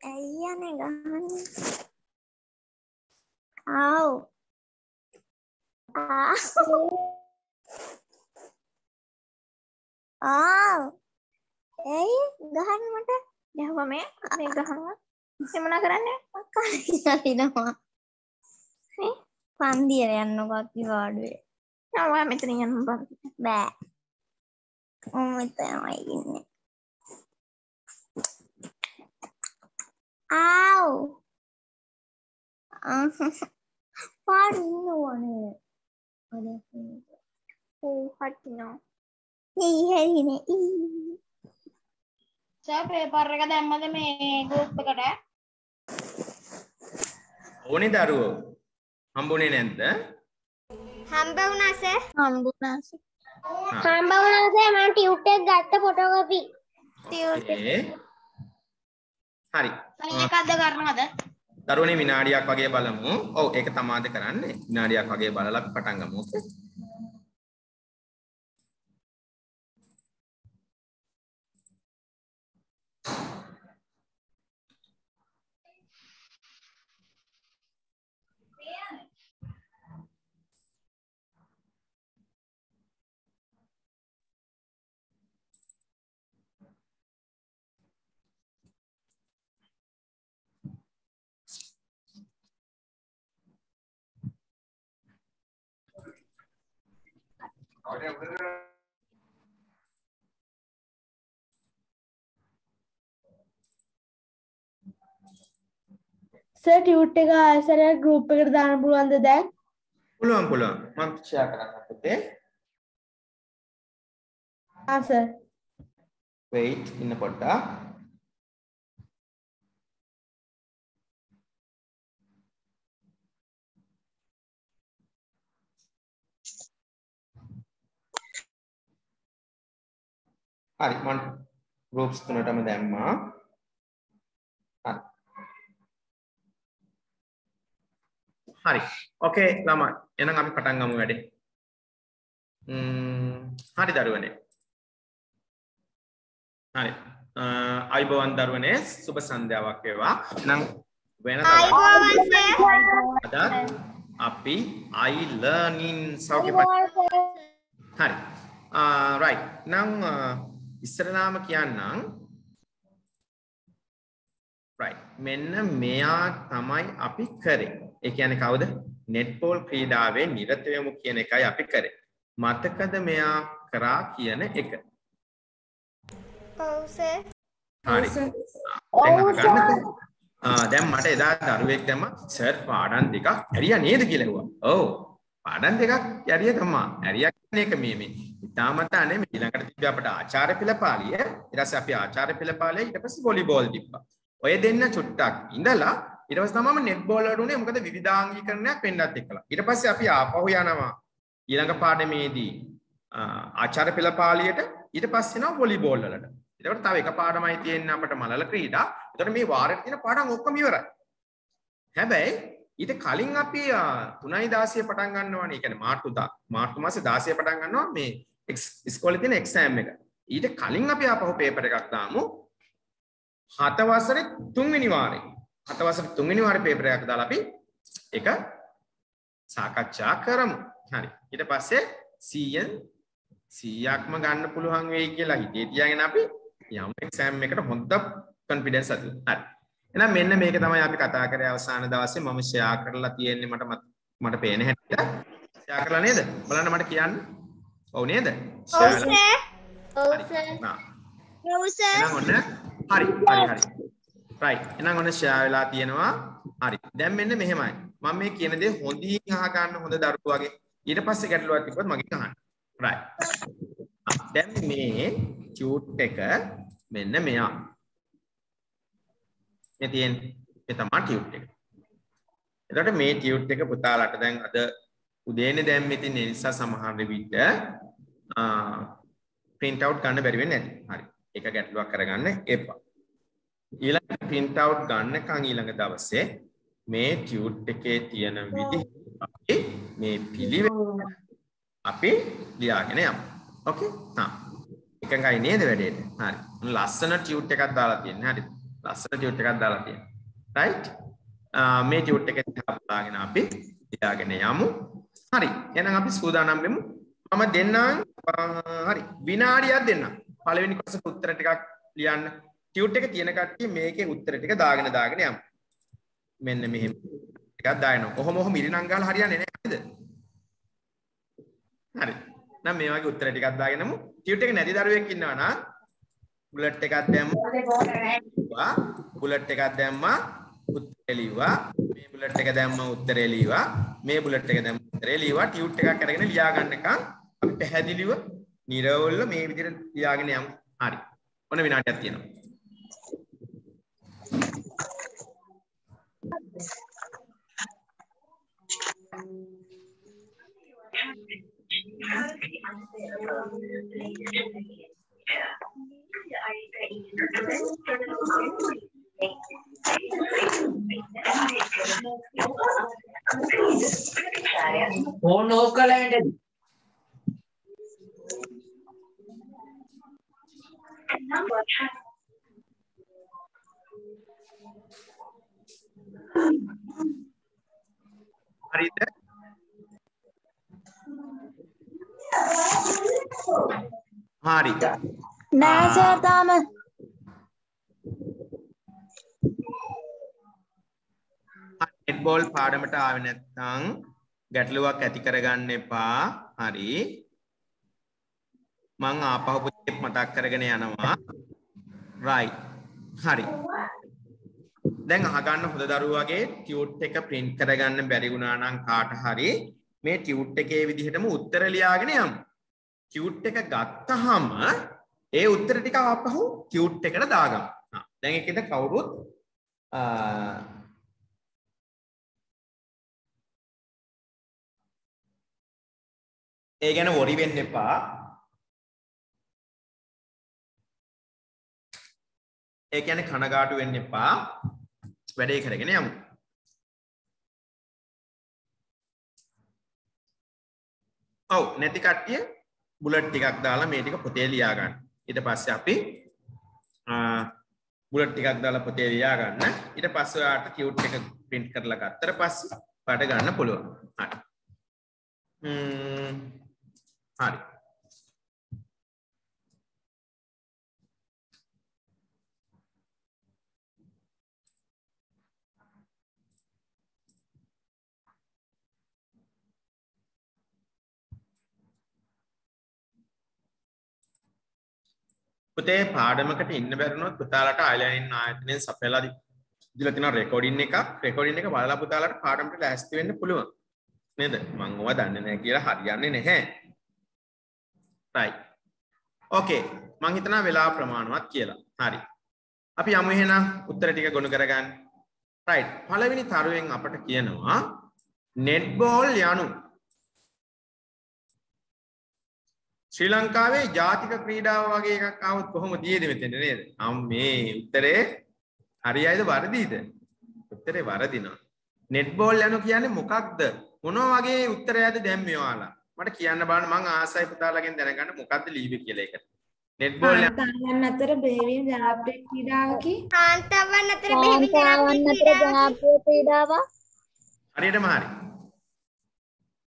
ඇයි යන්නේ ගහන්නේ? ආව්. ආව්. ඇයි ගහන්නේ මට? ගැහුවා මේ මේ ගහනවා. එහේ මොනා කරන්නේ? කරිනවා. පන්දියට යන්නකො අපි වාඩුවේ. නෑ ඔයා මෙතන යන්න බං. මම තමයි ඉන්නේ. ආව්. පාඩු ඉන්න ඕනේ. ඕ හටිනවා. ඊ හැරිනේ ඊ. සර් පේපර් එක දැම්මද මේ ගෲප් එකට? ඕනේ දරුවෝ හම්බුනේ නැද්ද? හම්බ වුණා සර්. හම්බුණාස. හම්බ වුණා සර් මම ටියුට් එක ගත්ත ෆොටෝකෝපි. ඕකේ. හරි. සයින් එකක්ද කරනවද? දරුවනේ විනාඩියක් වගේ බලමු. ඔව් ඒක තමාද කරන්නේ. විනාඩියක් වගේ බලලා අපි පටන් ගමු. සර් ටියුට් එක ආයසරයක් ගෲප් එකට දාන්න පුළුවන්ද දැන්? පුළුවන් පුළුවන්. මම ෂෙයා කරන්න පුතේ. ආ සර්. wait ඉන්න පොඩ්ඩක්. හරි මම groups තුනටම දැම්මා. හරි. හරි. ඕකේ ළමයි. එහෙනම් අපි පටන් ගමු වැඩේ. ම්ම් හරි දරුවනේ. හරි. අයිබෝවන් දරුවනේ සුබ සන්ධ්‍යාවක් වේවා. එහෙනම් වෙන අද අපි I learning සෞඛ්‍ය හරි. රයිට්. නම් ඉස්සරලාම කියන්නම්. මෙන්න මෙයා තමයි අපි කරේ. ඒ කියන්නේ කවුද? නෙට්බෝල් ක්‍රීඩාවේ නිරත වෙමු කියන එකයි අපි කරේ. මතකද මෙයා කරා කියන එක? ඔව් සර්. හරි. දැන් අහගන්නකෝ. ආ දැන් මට එදා දරුවෙක් දැම්ම සර් පාඩම් දෙකක් ඇරියා නේද කියලා ඇහුවා. ඔව්. පාඩම් දෙකක් ඇරියා තමා. ඇරියා කියන එක මේ මේ. ඉතාමතා නෙමෙයි ඊළඟට තිබ්බ අපට ආචාර්ය පෙළපාලිය. ඊට පස්සේ අපි ආචාර්ය පෙළපාලිය ඊට පස්සේ වොලිබෝල් තිබ්බා. ඔය දෙන්න චුට්ටක් ඉඳලා ඊට පස්සේ තමයි නෙට් බෝල් වලට උනේ මොකද විවිධාංගීකරණයක් වෙන්නත් එක්කලා. ඊට පස්සේ අපි ආපහු යනවා ඊළඟ පාඩමේදී ආචාර්ය පෙළපාලියට ඊට පස්සේ යනවා වොලිබෝල් වලට. එතකොට තව එක පාඩමයි තියෙන්නේ අපිට මලල ක්‍රීඩා. එතකොට මේ වාරයට තියෙන පාඩම් ඔක්කොම ඉවරයි. හැබැයි ඊට කලින් අපි 3.16 පටන් ගන්නවානේ. ඒ කියන්නේ මාර්තු මාර්තු මාසේ 16 පටන් ගන්නවා මේ ඉස්කෝලේ තියෙන එක්සෑම් එක. ඊට කලින් අපි ආපහු පේපර් එකක් දාමු. හත වසරේ තුන්වෙනි වාරේ. හත වසරේ තුන්වෙනි වාරේ පේපර් එකක් දාලා අපි ඒක සාකච්ඡා කරමු. හරි. ඊට පස්සේ 100න් 100ක්ම ගන්න පුළුවන් වෙයි කියලා හිතේ තියාගෙන අපි යම් එක්සෑම් එකට හොඳ කොන්ෆිඩන්ස් ඇති. හරි. එහෙනම් මෙන්න මේක තමයි අපි කතා කරේ අවසාන දවසේ මම ෂෙයා කරලා තියෙන්නේ මට මට පේන හැටියට. ෂෙයා කරලා නේද? බලන්න මට කියන්න. ඔව් නේද? ඔව් සර්. ඔව් හරි හරි හරි. රයිට්. එහෙනම් ඔන්න ෂෙයා වෙලා තියෙනවා. හරි. දැන් මෙන්න මෙහෙමයි. මම මේ කියන දේ හොඳින් අහගන්න හොඳ දරුවෝ වගේ. ඊට පස්සේ ගැටලුවක් තිබ්බොත් මගෙන් අහන්න. රයිට්. දැන් මේ චූට් එක මෙන්න මෙයා. මේ තියෙන මේ තමයි ටියුට් එක. එතකොට මේ ටියුට් එක පුතාලට දැන් අද උදේනේ දැම්මේ ඉතින් ඒ නිසා සමහර විට print out ගන්න බැරි වෙන්නේ නැති. හරි. ඒක ගැටලුවක් කරගන්න එපා. ඊළඟ print out ගන්නකන් ඊළඟ දවසේ මේ ටියුට් එකේ තියෙන විදිහ අපි මේ පිළිවෙල අපි ලියාගෙන යමු. ඕකේ? හා. එකඟයි නේද වැඩේට? හරි. ලස්සන ටියුට් එකක් දාලා තියෙන්නේ. හරි. ලස්සන ටියුට් එකක් දාලා තියෙනවා. රයිට් මේ ටියුට් එක දිහා බලාගෙන අපි ලියාගෙන යමු. හරි. එහෙනම් අපි සූදානම් වෙමු. මම දෙන්නම්. හරි. විනාඩියක් දෙන්නම්. පළවෙනි කොටසට උත්තර ටිකක් ලියන්න. ටියුට් එක තියෙන කට්ටිය මේකේ උත්තර ටික දාගෙන දාගෙන යමු. මෙන්න මෙහෙම. ටිකක් දානවා කොහොම කොහොම ඉරිනම් ගාලා හරියන්නේ නැහැ නේද? හරි. නම් මේ වගේ උත්තර ටිකක් දාගෙනමු. ටියුට් එක නැති දරුවෙක් ඉන්නවා නම් බුලට් එකක් දැම්මා. බුලට් එකක් දැම්මා උත්තරේ ලිව්වා මේ බුලට් එක දැම්මා උත්තරේ ලිව්වා මේ බුලට් එක දැම්මා උත්තරේ ලිව්වා ටියුට් එකක් අරගෙන ලියා ගන්නකම් අපි පැහැදිලිව නිරවුල්ව මේ විදිහට ලියාගෙන යමු. හරි. ඔන්න විනාඩියක් තියෙනවා. ෆෝන් ඕෆ් කරලා ඉන්න හරිද හරි නෑ සර් තාම නෙට්බෝල් පාඩමට ආවේ නැත්නම් ගැටලුවක් ඇති කරගන්න එපා. හරි. මං ආපහු පුතේ මතක් කරගෙන යනවා. Right. හරි. දැන් අහගන්න හොඳ දරුවගේ ටියුට් එක print කරගන්න බැරි වුණා නම් කාට හරි. මේ ටියුට් එකේ විදිහටම උත්තර ලියාගෙන යමු. ටියුට් එක ගත්තාම ඒ උත්තර ටික ආපහු ටියුට් එකට දාගමු ආ, දැන් ඒකෙද කවුරුත් ආ, ඒ ගැන වොරි වෙන්න එපා. ඒ කියන්නේ කනගාටු වෙන්න එපා. වැඩේ කරගෙන යමු. ඔව් නැති කට්ටිය බුලට් ටිකක් දාලා මේ ටික පොතේ ලියා ගන්න. ඊට පස්සේ අපි බුලට් ටිකක් දාලා පොතේ ලියා ගන්න. ඊට පස්සේ ඔයාට කියුට් එක print කරලා ගත්තට පස්සේ පාට ගන්න පුළුවන්. හරි. ම්ම් හරි. පුතේ පාඩමකට ඉන්න බැරුණොත් පුතාලට අයලයින් ආයතනයෙන් සපයලා දීලා තියෙන රෙකෝඩින් එකක්. රෙකෝඩින් එක බලලා පුතාලට පාඩමට ලෑස්ති වෙන්න පුළුවන්. නේද? මං ඕවා දන්නේ නැහැ කියලා හරියන්නේ නැහැ. Right. Okay. මං හිතනවා වෙලාව ප්‍රමාණවත් කියලා. හරි. අපි යමු එහෙනම් උත්තර ටික ගොනු කරගන්න. Right. පළවෙනි තරුවෙන් අපට කියනවා netball යනු. ශ්‍රී ලංකාවේ ජාතික ක්‍රීඩාව වගේ එකක් ආවොත් කොහොම දියේද මෙතෙන්ට නේද? අම්මේ උත්තරේ හරියයිද වරදීද? උත්තරේ වරදිනවා. නෙට්බෝල් යනු කියන්නේ මොකක්ද? මොන වගේ උත්තරයක්ද දැන් මේ ඔයාලා? මට කියන්න බලන්න මං ආසයි පුතාලාගෙන් දැනගන්න මොකක්ද ලීවේ කියලා එකට. නෙට්බෝල් කාන්තාවන් අතර බෙහෙවින් ජනප්‍රිය ක්‍රීඩාවකි. කාන්තාවන් අතර බෙහෙවින් ජනප්‍රිය ක්‍රීඩාවක් හරියටම හරි.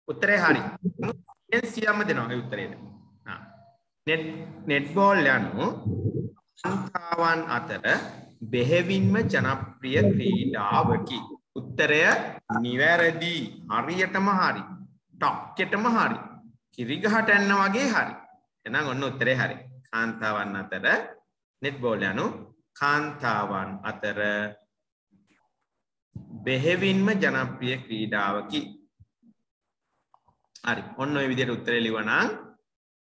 උත්තරේ හරි. දැන් සියම්ම දෙනවා ඒ උත්තරේට. ආ. නෙට් නෙට්බෝල් යනු කාන්තාවන් අතර බෙහෙවින්ම ජනප්‍රිය ක්‍රීඩාවකි. උත්තරය නිවැරදි. හරියටම හරි. ටොක්කෙටම හරි. කිරිගහට යන්න වගේ හරි. එහෙනම් ඔන්න උත්තරේ හරි. කාන්තාවන් අතර නෙට්බෝල් යනු කාන්තාවන් අතර බෙහෙවින්ම ජනප්‍රිය ක්‍රීඩාවකි. හරි. ඔන්න ඔය විදිහට උත්තරේ ලිවනම්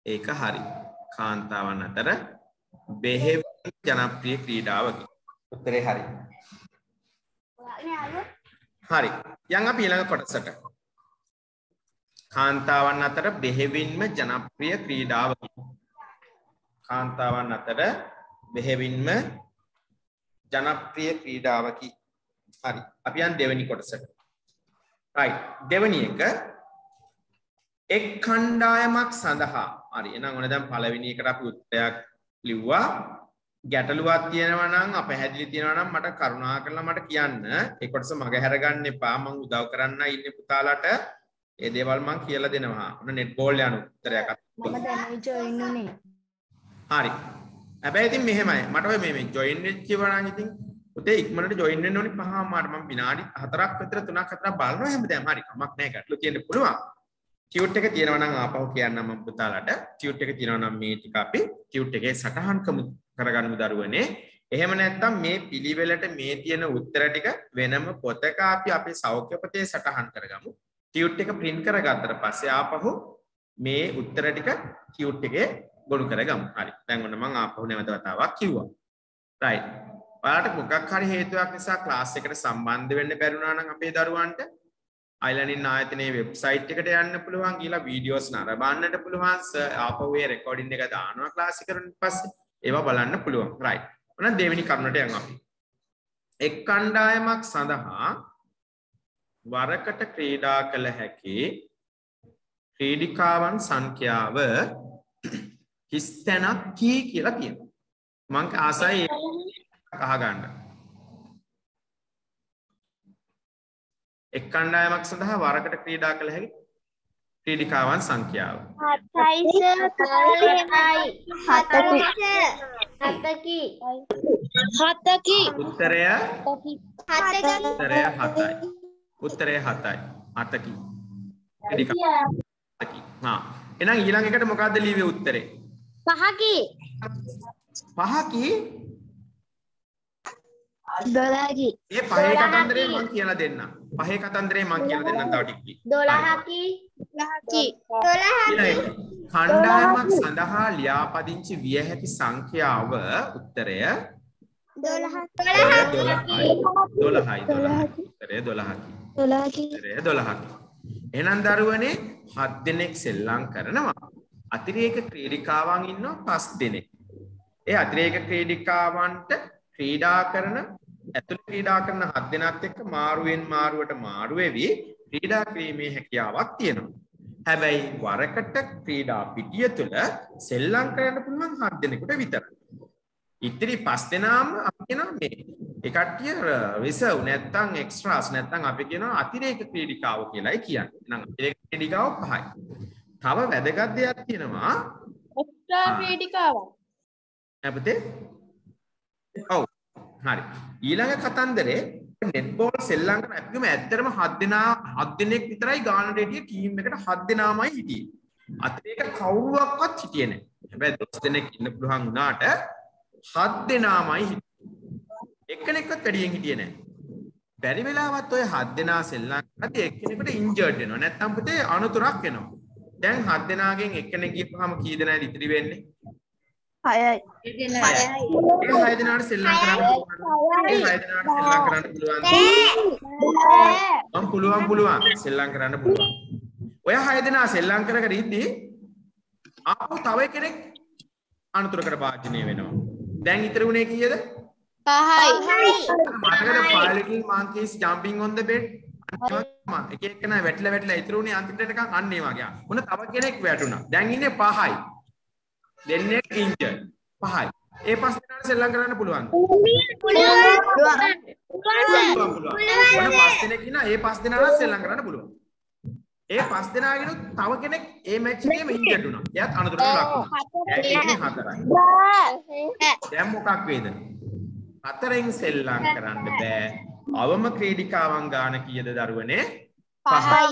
ඒක හරි. කාන්තාවන් අතර බෙහෙවින් ජනප්‍රිය ක්‍රීඩාවකි. උත්තරේ හරි. හරි. යන් අපි ඊළඟ කොටසට. කාන්තාවන් අතර බෙහෙවින්ම ජනප්‍රිය ක්‍රීඩාවකි. කාන්තාවන් අතර බෙහෙවින්ම ජනප්‍රිය ක්‍රීඩාවකි. හරි. අපි යන් දෙවෙනි කොටසට. right. දෙවෙනි එක එක් කණ්ඩායමක් සඳහා හරි එහෙනම් ඔන්න දැන් පළවෙනි එකට අපි උත්තරයක් ලිව්වා ගැටලුවක් තියෙනවා නම් අපැහැදිලි තියෙනවා නම් මට කරුණා කරලා මට කියන්න. ඒ කොටස මගහැර ගන්න එපා. මම උදව් කරන්න ඉන්නේ පුතාලට. ඒ දේවල් මම කියලා දෙනවා. ඔන්න නෙට් බෝල් යන උත්තරයක්. මම දැනුයි ජොයින් උනේ. හරි. හැබැයි ඉතින් මෙහෙමයි. මට ඔය මේ මේ ජොයින් වෙච්ච වරන් ඉතින් පුතේ ඉක්මනට ජොයින් වෙන්න ඕනේ පහම මාට මම විනාඩි 4ක් විතර 3ක් 4ක් බලනවා හැමදාම. හරි. කමක් නැහැ. ගැටලු තියෙන්න පුළුවන්. ටියුට් එක තියෙනවා නම් ආපහු කියන්නම් මම පුතාලට. ටියුට් එක තියෙනවා නම් මේ ටික අපි ටියුට් එකේ සටහන්කම කරගන්නමු දරුවනේ. එහෙම නැත්නම් මේ පිළිවෙලට මේ තියෙන උත්තර ටික වෙනම පොතක අපි අපේ සෞඛ්‍ය පොතේ සටහන් කරගමු. ටියුට් එක print කරගත්තට පස්සේ ආපහු මේ උත්තර ටික ටියුට් එකේ ගොනු කරගමු. හරි. දැන් ඔන්න මම ආපහු නැවත වතාවක් කිව්වා. right. ඔයාලට මොකක් හරි හේතුවක් නිසා ක්ලාස් එකට සම්බන්ධ වෙන්න බැරි වුණා නම් අපේ දරුවන්ට අයිලනින් ආයතනයේ වෙබ්සයිට් එකට යන්න පුළුවන් කියලා වීඩියෝස් නරඹන්නට පුළුවන්. සර් ආපහු ඒ රෙකෝඩින් එක දානවා ක්ලාස් එක කරන පස්සේ ඒවා බලන්න පුළුවන්. රයිට් ඔන්න දෙවෙනි කරුණට යමු අපි. එක් කණ්ඩායමක් සඳහා වරකට ක්‍රීඩා කළ හැකි ක්‍රීඩිකාවන් සංඛ්‍යාව හිස් තැනක් කී කියලා කියනවා. මං ආසයි අහගන්න. එක් කණ්ඩායමක් සඳහා වරකට ක්‍රීඩා කළ හැකි ක්‍රීඩිකාවන් සංඛ්‍යාව. හතයි හතයි හතකි හතකි උත්තරය හතකි උත්තරය 7යි. උත්තරය 7යි. 8කි. ක්‍රීඩිකා 8කි. හා. එහෙනම් ඊළඟ එකට මොකද්ද ලියුවේ උත්තරේ? පහකි 5කි. දොළහකි. ඒ පහේ කතන්දරේ මම කියලා දෙන්නම්. පහේ කතන්දරේ මම කියලා දෙන්නම් තව ටිකක්. දොළහකි. දොළහකි. ඊළඟ එක. කණ්ඩායමක් සඳහා ලියාපදිංචි විය හැකි සංඛ්‍යාව උත්තරය. දොළහකි. 12යි 12යි උත්තරය 12කි දොළහකි. උත්තරය 12කි එහෙනම් දරුවනේ 7 දෙනෙක් සෙල්ලම් කරනවා. අතිරේක ක්‍රීඩිකාවන් ඉන්නවා 5 දෙනෙක්. ඒ අතිරේක ක්‍රීඩිකාවන්ට ක්‍රීඩා කරන ඇතුළේ ක්‍රීඩා කරන 7 දෙනාත් එක්ක මාරුවෙන් මාරුවට මාරු වෙවි ක්‍රීඩා කිරීමේ හැකියාවක් තියෙනවා හැබැයි වරකට ක්‍රීඩා පිටිය තුළ සෙල්ලම් කරන්න පුළුවන් 7 දෙනෙකුට විතරයි ඉතිරි පස් දෙනාම අපි කියනවා මේ ඒ කට්ටිය රිසර්ව් නැත්තම් එක්ස්ට්‍රාස් නැත්තම් අපි කියනවා අතිරේක ක්‍රීඩිකාව කියලායි කියන්නේ. එහෙනම් අතිරේක ක්‍රීඩිකාව පහයි. තව වැදගත් දෙයක් තියෙනවා. එක්ස්ට්‍රා. ක්‍රීඩිකාවක්. අපතේ ඔව් හරි. ඊළඟ කතන්දරේ නෙට් බෝල් සෙල්ලම් කරන අපිම ඇත්තටම 7 දෙනා 7 දෙනෙක් විතරයි ගානට හිටියේ ටීම් එකට 7 දෙනාමයි හිටියේ. අතිරේක කවුරුවක්වත් හිටියේ නැහැ. හැබැයි 10 දෙනෙක් ඉන්න පුළුවන් වුණාට 7 දෙනාමයි හිටියේ. එක්කෙනෙක්වත් වැඩියෙන් හිටියේ නැහැ. බැරි වෙලාවත් ඔය 7 දෙනා සෙල්ලම් කරද්දී එක්කෙනෙකුට ඉන්ජර්ඩ් වෙනවා. නැත්නම් පුතේ අනතුරක් වෙනවා දැන් 7 දෙනාගෙන් එක්කෙනෙක් ගියපුවාම කී දෙනාද ඉතිරි වෙන්නේ? 6යි. 6යි. ඒ 6 දිනාට සෙල්ලම් කරන්න පුළුවන්. ඒ 6 දිනාට සෙල්ලම් කරන්න පුළුවන්. මම පුළුවන් පුළුවන් සෙල්ලම් කරන්න පුළුවන්. ඔය 6 දිනා සෙල්ලම් කර කර ඉද්දී ආපහු තව කෙනෙක් අනතුරකට භාජනය වෙනවා. දැන් ඉතුරු වුණේ කීයද? 5යි. මතකද පාලිකල් මන්කීස් ජම්පින් ඔන් ද බෙඩ්? එක එකන වැටල වැටලා ඉතුරුනේ අන්තිමට නිකන් අන්න ඒ වගේ. මොන තව කෙනෙක් වැටුණා. දැන් ඉන්නේ 5යි. දෙන්නේ ඉංජ පහයි. ඒ පස් දෙනාට සෙල්ලම් කරන්න පුළුවන්. පුළුවන් පුළුවන්. පස් දෙනෙක් ඉන්න ඒ පස් දෙනාට සෙල්ලම් කරන්න පුළුවන්. ඒ පස් දෙනාගෙනුත් තව කෙනෙක් ඒ මැච් එකේම ඉන්ජර්ඩ් වුණා. එයාත් අනතුරට ලක් වුණා. දැන් මොකක් වේද? හතරෙන් සෙල්ලම් කරන්න බෑ. අවම ක්‍රීඩිකාවන් ගාන කීයද දරුවනේ? පහයි.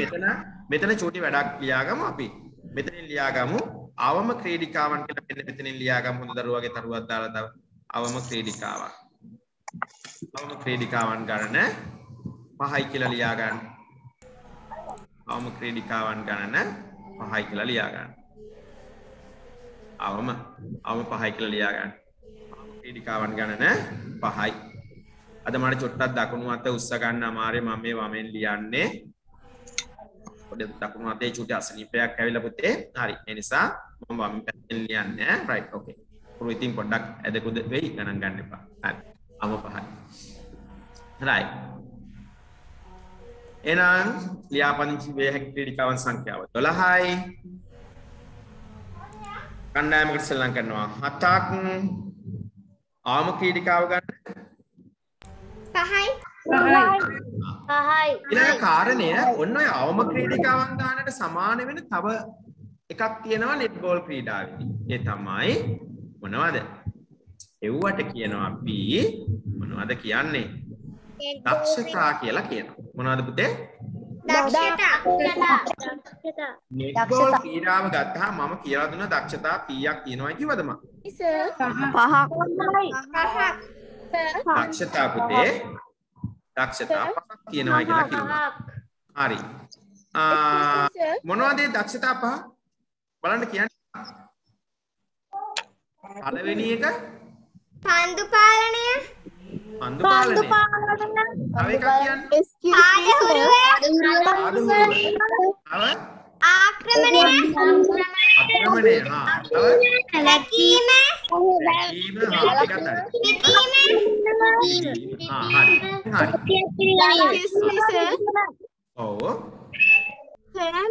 මෙතන මෙතන චූටි වැඩක් ලියාගමු අපි. මෙතනින් ලියාගමු අවම ක්‍රීඩිකාවන් කියලා මෙන්න මෙතනින් ලියාගමු හොඳ දරුවගේ තරුවක් දාලා තව අවම ක්‍රීඩිකාවන්. අවම ක්‍රීඩිකාවන් ගණන පහයි කියලා ලියා ගන්න. අවම ක්‍රීඩිකාවන් ගණන පහයි කියලා ලියා ගන්න. අවම අවම පහයි කියලා ලියා ගන්න. අවම ක්‍රීඩිකාවන් ගණන පහයි. අද මට චොට්ටක් දකුණු අත උස්ස ගන්න අමාරුයි මම මේ වමෙන් ලියන්නේ. පොඩි දකුණු අතේ චුටි අසනීපයක් ඇවිල්ලා පුතේ. හරි. ඒ නිසා මම ලියන්නේ. රයිට්. ඕකේ. පුරු ඉතින් පොඩ්ඩක් ඇදකුද වෙයි ගණන් ගන්න එපා. හරි. අම පහයි. රයිට්. එහෙනම් ලියාපදිංචි වේ හැකි ක්‍රීඩිකාවන් සංඛ්‍යාව 12යි. කණ්ඩායමකට සෙල්ලම් කරනවා 7ක් අවම ක්‍රීඩිකාව ගන්න. පහයි පහයි ඊළඟ කාරණය ඔන්න ඔය අවම ක්‍රීඩිකාවන් ගන්නට සමාන වෙන තව එකක් තියෙනවා නෙට්බෝල් ක්‍රීඩාවේදී. ඒ තමයි මොනවද? එව්වට කියනවා අපි මොනවද කියන්නේ? දක්ෂතා කියලා කියනවා. මොනවද පුතේ? දක්ෂතා නෙට්බෝල් ක්‍රීඩාව ගත්තාම මම කියලා දුන්න දක්ෂතා කීයක් තියෙනවා කිව්වද මම? සර් දක්ෂතා පුතේ දක්ෂතා පහක් තියෙනවා කියලා කිව්වා. හරි. මොනවද දක්ෂතා පහ? බලන්න කියන්නේ. පළවෙනි එක පන්දු පාලනය පන්දු පාලනය. තව එකක් කියන්නේ ආදුහුරුව. ආක්‍රමණය අක්‍රමණය. හා තව ලැකීම ඊම හා ටිකක් හරි. සිටීම හා හරි. හරි. ඔව්.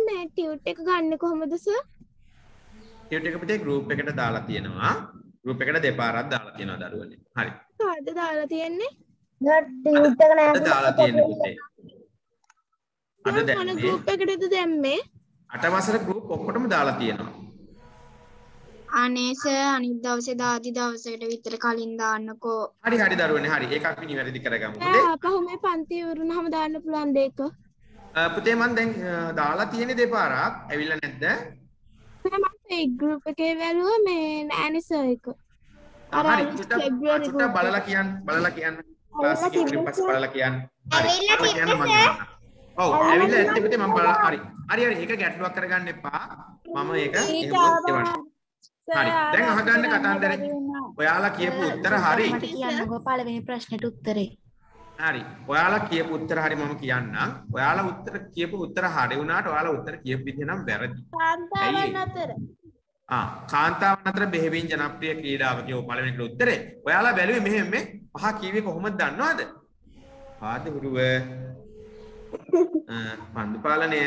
මේ ටියුට් එක ගන්න කොහොමද සර් ටියුට් එක පුතේ ගෲප් එකට දාලා තියෙනවා. ගෲප් එකට දෙපාරක් දාලා තියෙනවා දරුවනේ. හරි. කාද දාලා තියෙන්නේ අද දාලා තියෙන්නේ පුතේ. අද දැම්මේ ගෲප් එකටද දැම්මේ අට වසර ගෲප් ඔක්කොටම දාලා තියෙනවා. අනේස අනිත් දවසේ දාදි දවසකට විතර කලින් දාන්නකෝ හරි හරි දරුවනේ හරි ඒක අපි නිවැරදි කරගමු පුතේ. ආපහු මේ පන්ති ඉවරුනහම දාන්න පුළුවන් දෙක අ, පුතේ මම දැන් දාලා තියෙන්නේ දෙපාරක්. ඇවිල්ලා නැද්ද? ගෲප් එකේ වැළුව මේ නෑනේ සර් එක බලලා කියන්න. බලලා කියන්න. පස්සේ බලලා කියන්න. කියන්න. ඔව් ඇවිල්ලා ඇත්තේ පුතේ මම බලලා හරි. හරි හරි ඒක ගැටලුවක් කරගන්න එපා. මම ඒක එහෙම දෙවන්න. හරි. දැන් අහගන්න කතන්දරේ. ඔයාලා කියපු උත්තර හරි. කියන්නකෝ පළවෙනි ප්‍රශ්නෙට උත්තරේ හරි. ඔයාලා කියපු උත්තර හරි මම කියන්නම්. ඔයාලා උත්තර කියපු උත්තර හරි වුණාට ඔයාලා උත්තර කියපු විදිහ නම් වැරදි. කාන්තාවන් අතර ආ කාන්තාවන් අතර බෙහෙවින් ජනප්‍රිය ක්‍රීඩාව කියව පළවෙනිට උත්තරේ. ඔයාලා බැලුවේ මෙහෙම මේ පහ කීවේ කොහොමද දන්නවද? පාදහුරුව පන්දු පාලනය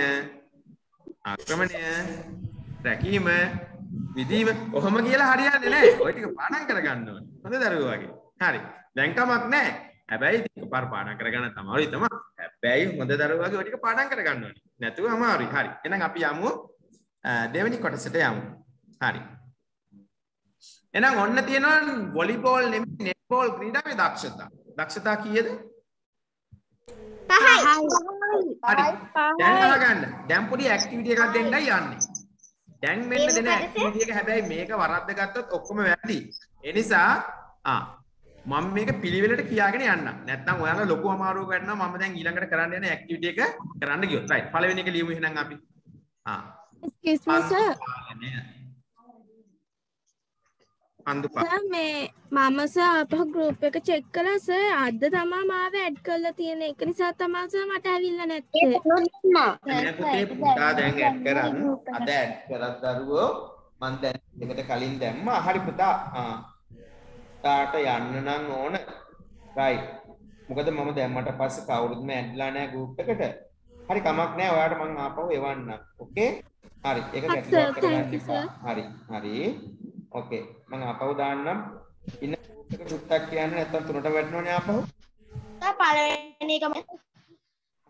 ආක්‍රමණය රැකීම විදීම කොහොම කියලා හරියන්නේ නැහැ. ඔය ටික පාඩම් කරගන්න ඕනේ. හොඳ දරුවෝ වගේ. හරි. දැන් කමක් නැහැ. හැබැයි එකපාර පාඩම් කරගන්න තමයි තමයි. හැබැයි හොඳ දරුවෝ වගේ ඔය ටික පාඩම් කරගන්න ඕනේ. නැතුව අමාරුයි. හරි. එහෙනම් අපි යමු දෙවෙනි කොටසට යමු. හරි. එහෙනම් ඔන්න තියෙනවා වොලිබෝල් නෙමෙයි නෙට්බෝල් ක්‍රීඩාවේ දක්ෂතා. දක්ෂතා කීයද? පහයි හරි. දැන් අහගන්න. දැන් පොඩි ඇක්ටිවිටි එකක් දෙන්නයි යන්නේ. දැන් මෙන්න දෙන ඇක්ටිවිටි එක හැබැයි මේක වරද්ද ගත්තොත් ඔක්කොම වැරදි. ඒ නිසා ආ මම මේක පිළිවෙලට කියාගෙන යන්න. නැත්නම් ඔයාලා ලොකු අමාරුවක වැටෙනවා මම දැන් ඊළඟට කරන්න යන ඇක්ටිවිටි එක කරන්න ගියොත්. රයිට්. පළවෙනි එක ලියමු එහෙනම් අපි. ආ. excuse me sir. සර් මේ මම සර් අපහ ගෲප් එක චෙක් කළා සර් අද තමා මාව ඇඩ් කරලා තියෙන එක නිසා තමා සර් මට ඇවිල්ලා නැත්තේ නෑ පුතේ දැන් ඇඩ් කරන් අද ඇඩ් කරත් දරුවෝ මං දැන් එකට කලින් දැම්මා හරි පුතා ආ තාට යන්න නම් ඕන. රයිට් මොකද මම දැම්මට පස්සේ කවුරුත්ම ඇඩ්ලා නෑ ගෲප් එකට. හරි කමක් නෑ ඔයාට මං ආපහු එවන්නම් ඕකේ හරි. ඒක ගැටලුවක් එපා හරි. හරි. ඕකේ මං ආපහු දාන්නම්. ඉන්න group එක චුට්ටක් කියන්න නැත්නම් තුනට වැටෙනවනේ ආපහු. තා පළවෙනි එකම.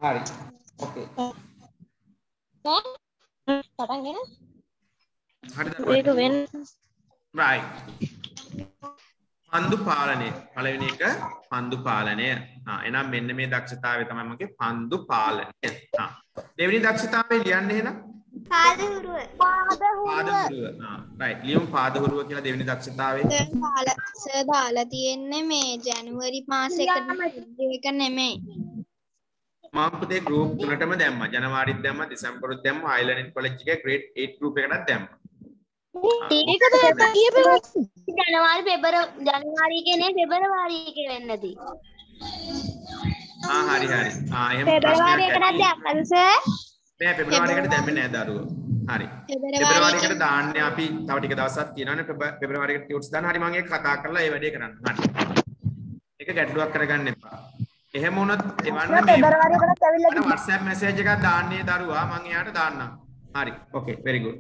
හරි. ඕකේ පටන් ගෙන හරි දරුවෝ වෙන්න. right පන්දු පාලනය. පළවෙනි එක පන්දු පාලනය. ආ එහෙනම් මෙන්න මේ දක්ෂතාවය තමයි මගේ පන්දු පාලනය. දෙවෙනි දක්ෂතාවය ලියන්න එහෙනම්? පාදහුරුව. පාදහුරුව. ආ right. ලියමු පාදහුරුව කියලා දෙවෙනි දක්ෂතාවය. සර් දාලා තියෙන්නේ මේ ජැනුවරි මාසෙකට එක නෙමෙයි. මම පුතේ group තුනටම දැම්මා. ජනවාරිත් දැම්මා දෙසැම්බරුත් දැම්මා අයිලන්ඩ් කොලෙජ් එකේ grade 8 group එකටත් දැම්මා ජනවාරි පෙබර ජනවාරි කියන්නේ පෙබරවාරි එක වෙන්නදී. ආ හරි හරි. ආ එහෙම පෙබරවාරි එකටත් ඇති. දැම්මද සර්? නෑ පෙබරවාරියකට දැම්මේ නෑ දරුවෝ. හරි. පෙබරවාරියකට දාන්නේ අපි තව ටික දවසක් තියෙනවානේ. පෙබ- පෙබරවාරියකට ටියුට්ස් දාන්න. හරි මම ඒක කතා කරලා ඒ වැඩේ කරන්න. හරි. ඒක ගැටලුවක් කරගන්න එපා. එහෙම වුණොත් එවන්න මේ අර WhatsApp message එකක් දාන්නේ දරුවා. මම එයාට දාන්නම්. හරි. ඕකේ very good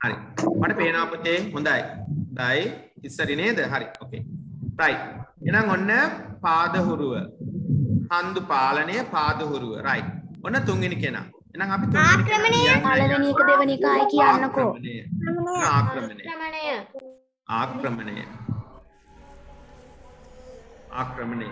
හරි. මට පේනවා පුතේ හොඳයි. හොඳයි. ඉස්සරි නේද? හරි. ඕකේ right. එහෙනම් ඔන්න පාදහුරුව. හන්දු පාලනය පාදහුරුව. Right. ඔන්න තුන්වෙනි කෙනා. එහෙනම් අපි තුන්වෙනි කෙනා පළවෙනි එක දෙවෙනි එක ආයි කියන්නකෝ. ආක්‍රමණය. ආක්‍රමණය. ආක්‍රමණය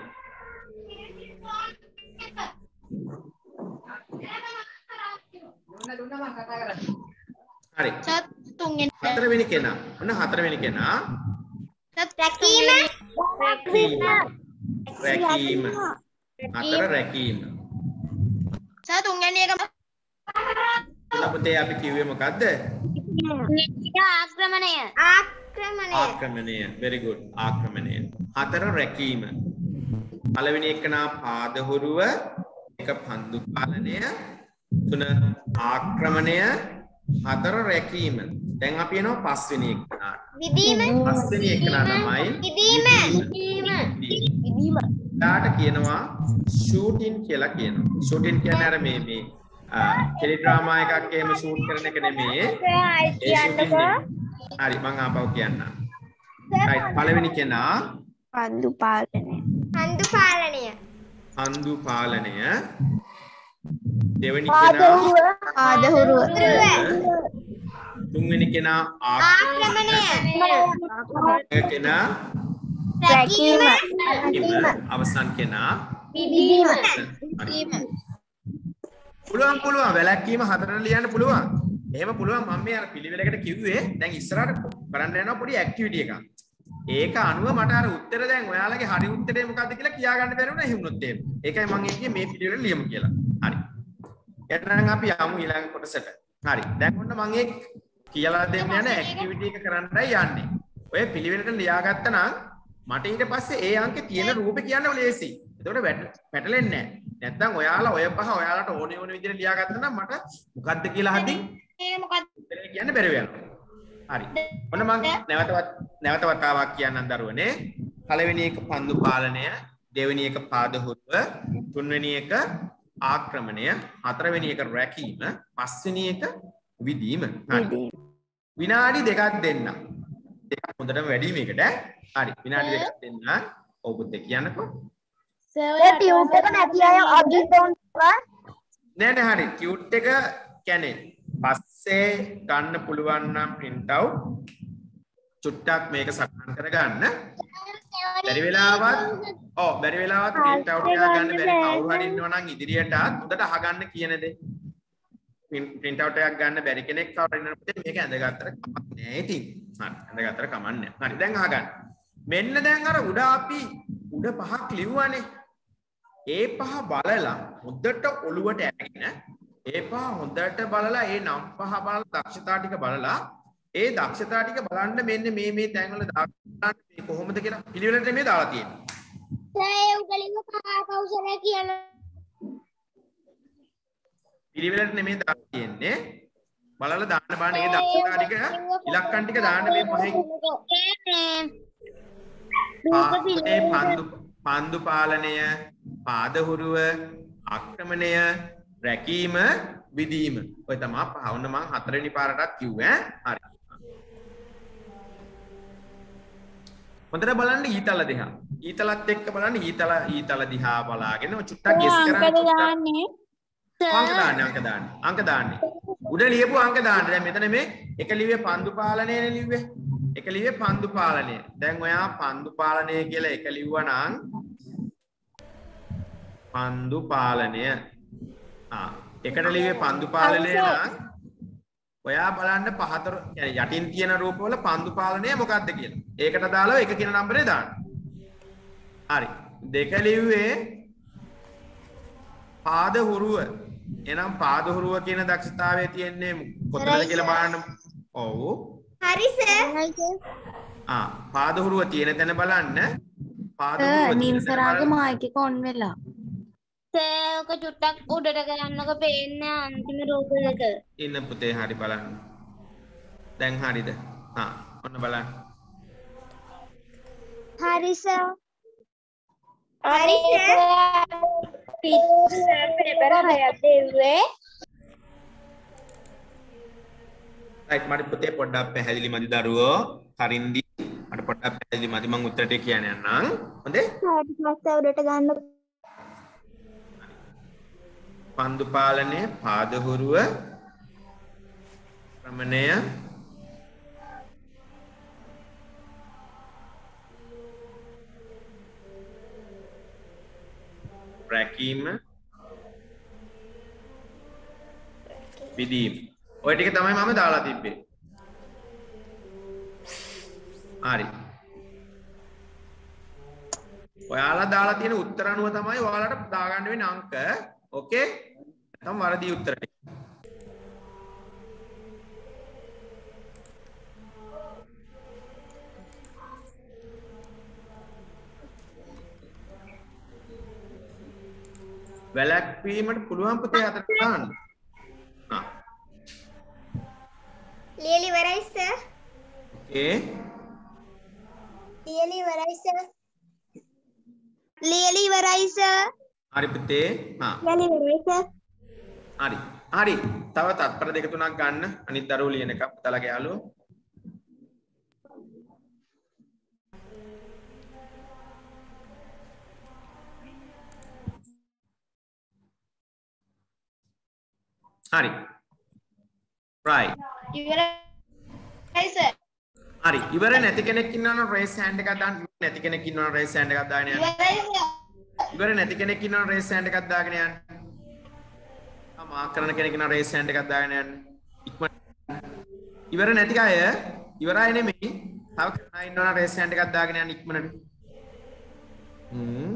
හරි. සර් තුන්වෙනි හතරවෙනි කෙනා. ඔන්න හතරවෙනි කෙනා. රැකීම. රැකීම. හතර රැකීම. සර් තුන්වෙනි එක. පුතේ අපි කිව්වේ මොකද්ද? ආක්‍රමණය. ආක්‍රමණය. ආක්‍රමණය. Very good. ආක්‍රමණය. හතර රැකීම. පළවෙනි එකනා පාදහුරුව එක පන්දු පාලනය තුන ආක්‍රමණය හතර රැකීම දැන් අපි එනවා පස්වෙනි එකනාට විදීම පස්වෙනි එකනා තමයි විදීම. විදීම. එයාට කියනවා ෂූටින් කියලා කියනවා. ෂූටින් කියන්නේ අර මේ මේ ටෙලි ඩ්‍රාමා එකක් එහෙම ෂූට් කරන එක නෙමෙයි. හරි මං ආපහු කියන්නම්. right පළවෙනි කෙනා පන්දු පාලනය. හන්දු පාලනය හන්දු පාලනය දෙවෙනි කෙනා ආදහුරුව තුන්වෙනි කෙනා ආක්‍රමණය කෙනා රැකීම අවසන් කෙනා විදීම හරි. පුළුවන් පුළුවන් වැලැක්වීම හතරට ලියන්න පුළුවන්. එහෙම පුළුවන් මම මේ අර පිළිවෙලකට කිව්වේ දැන් ඉස්සරහට කරන්න යනවා පොඩි ඇක්ටිවිටි එකක්. ඒක අනුව මට අර උත්තර දැන් ඔයාලගේ හරි උත්තරේ මොකද්ද කියලා කියා ගන්න බැරි වුණා එහෙම එහෙම. ඒකයි මම කිව්වේ මේ පිළිවෙල ලියමු කියලා. හරි. එහෙනම් අපි යමු ඊළඟ කොටසට. හරි. දැන් ඔන්න මම ඒ කියලා දෙන්න යන ඇක්ටිවිටි එක කරන්නයි යන්නේ. ඔය පිළිවෙලට ලියාගත්තා නම් මට ඊට පස්සේ ඒ අංකේ තියෙන රූපේ කියන්න ලේසි. එතකොට පැටලෙන්නේ නැහැ. නැත්තම් ඔයාලා ඔය පහ ඔයාලට ඕනේ ඕනේ විදිහට ලියාගත්තා නම් මට මොකද්ද කියලා හදින් ඒක උත්තරේ කියන්න බැරි වෙනවා. හරි. ඔන්න මම නැවතවත් නැවත වතාවක් කියන්නම් දරුවනේ. පළවෙනි එක පන්දු පාලනය, දෙවෙනි එක පාදහුරුව, තුන්වෙනි එක ආක්‍රමණය, හතරවෙනි එක රැකීම, පස්වෙනි එක විදීම. හරි. විනාඩි දෙකක් දෙන්න. දෙකක් හොඳටම වැඩි මේකට. ඈ. හරි. විනාඩි දෙකක් දෙන්න. ඔව් පුතේ කියන්නකෝ. ටියුට් එක නැති අය අභිතෝන් නෑ නෑ හරි ටියුට් එක කියන්නේ පස්සේ ගන්න පුළුවන් නම් print out චුට්ටක් මේක සටහන් කරගන්න බැරි වෙලාවත් ඔව් බැරි වෙලාවත් print out එකක් ගන්න බැරි කවුරු හරි ඉන්නවා නම් ඉදිරියට හොඳට අහගන්න කියන දේ. print out එකක් ගන්න බැරි කෙනෙක් කවුරු ඉන්නවද මේක ඇඳගත්තට කමක් නෑ. ඉතින් හරි ඇඳගත්තට කමක් නෑ. හරි දැන් අහගන්න. මෙන්න දැන් අර උඩ අපි උඩ පහක් ලිව්වනේ. ඒ පහ බලලා හොඳට ඔළුවට ඇගෙන ඒ පහ හොඳට බලලා ඒ නම් පහ බලලා දක්ෂතා ටික බලලා ඒ දක්ෂතා ටික බලන්න මෙන්න මේ මේ තැන්වල දාන්න මේ කොහොමද කියලා පිළිවෙලට මේ දාලා තියෙන්නේ. ඒ උගලින්ම කෞශලය කියන පිළිවෙලට නෙමෙයි දාලා තියෙන්නේ. බලලා දාන්න බාන ඒ දක්ෂතා ටික ඉලක්කම් ටික දාන්න මේ පහෙන් පාපේ පන්දු පන්දු පාලනය පාදහුරුව ආක්‍රමණය රැකීම විදීම ඔය තමා පහවන්න මං හතරවෙනි පාරටත් කිව්වේ. හරි හොඳට බලන්න ඊතල දිහා. ඊතලත් එක්ක බලන්න ඊතල ඊතල දිහා බලාගෙන චුට්ටක් ගෙස් කරන්න අංක දාන්න අංක දාන්න අංක දාන්න උඩ ලියපු අංක දාන්න. දැන් මෙතන මේ එක ලිව්වේ පන්දු පාලනයනේ ලිව්වේ. එක ලිව්වේ පන්දු පාලනය. දැන් ඔයා පන්දු පාලනය කියලා එක ලිව්වා නම් පන්දු පාලනය. ආ එකට ලිව්වේ පන්දු පාලනය නම් ඔයා බලන්න පහතර යටින් තියෙන රූපවල පන්දු පාලනය මොකක්ද කියලා. ඒකට දාලා එක කියන නම්බරේ දාන්න. හරි. දෙක ලිව්වේ පාද හුරුව. එනම් පාද හුරුව කියන දක්ෂතාවය තියෙන්නේ කොතනද කියලා බලන්න. ඔව්. හරි සර්. ආ පාද හුරුව තියෙන තැන බලන්න. පාද හුරුව තියෙන තැන. නින්සරාගේ මායිකේ කොන් වෙලා. සෑක චුට්ටක් උඩට ගන්නක පේන්නේ අන්තිම රූප දෙක. ඉන්න පුතේ හරි බලන්න. දැන් හරිද? ආ ඔන්න බලන්න. හරි සර්. හරි සර් පෙපර හයක් දෙව්වේ. රයිට් මට පුතේ පොඩ්ඩක් පැහැදිලි මදි දරුවෝ. කරින්දි මට පොඩ්ඩක් පැහැදිලි මදි මං උත්තරට කියන්න යන්නම් හොඳේ මස්ස උඩට ගන්න පන්දු පාලනය පාදහුරුව ප්‍රමණය රැකීම විදීම ඔය ටික තමයි මම දාලා තිබ්බේ. හරි. ඔයාලා දාලා තියෙන උත්තර අනුව තමයි ඔයාලට දාගන්න වෙන අංක. ඕකේ නැත්නම් වරදී උත්තර ටික වැලැක්වීමට පුළුවන් පුතේ අතට දාන්න. ආ ලියලි ඉවරයි සර් ඕකේ ලියලි ඉවරයි සර් ලියලි ඉවරයි සර් හරි පුතේ. හරි. හරි. තව තත්පර දෙක තුනක් ගන්න. අනිත් දරුවෝ ලියන එක පුතාලගේ යාළුවෝ. හරි. right. ඉවරයි සර්. හරි. ඉවර නැති කෙනෙක් ඉන්නවනම් raise hand එකක් දාන්න. නැති කෙනෙක් ඉන්නවනම් raise hand එකක් දාගෙන යන්න. ඉවරයි. ඉවර නැති කෙනෙක් ඉන්නවනම් raise hand එකක් දාගෙන යන්න. ආ මාක් කරන කෙනෙක් ඉන්නවා raise hand එකක් දාගෙන යන්න. ඉක්මනට. ඉවර නැති අය ඉවරයි නෙමෙයි. තව කෙනා ඉන්නවනම් raise hand එකක් දාගෙන යන්න ඉක්මනට. හ්ම්.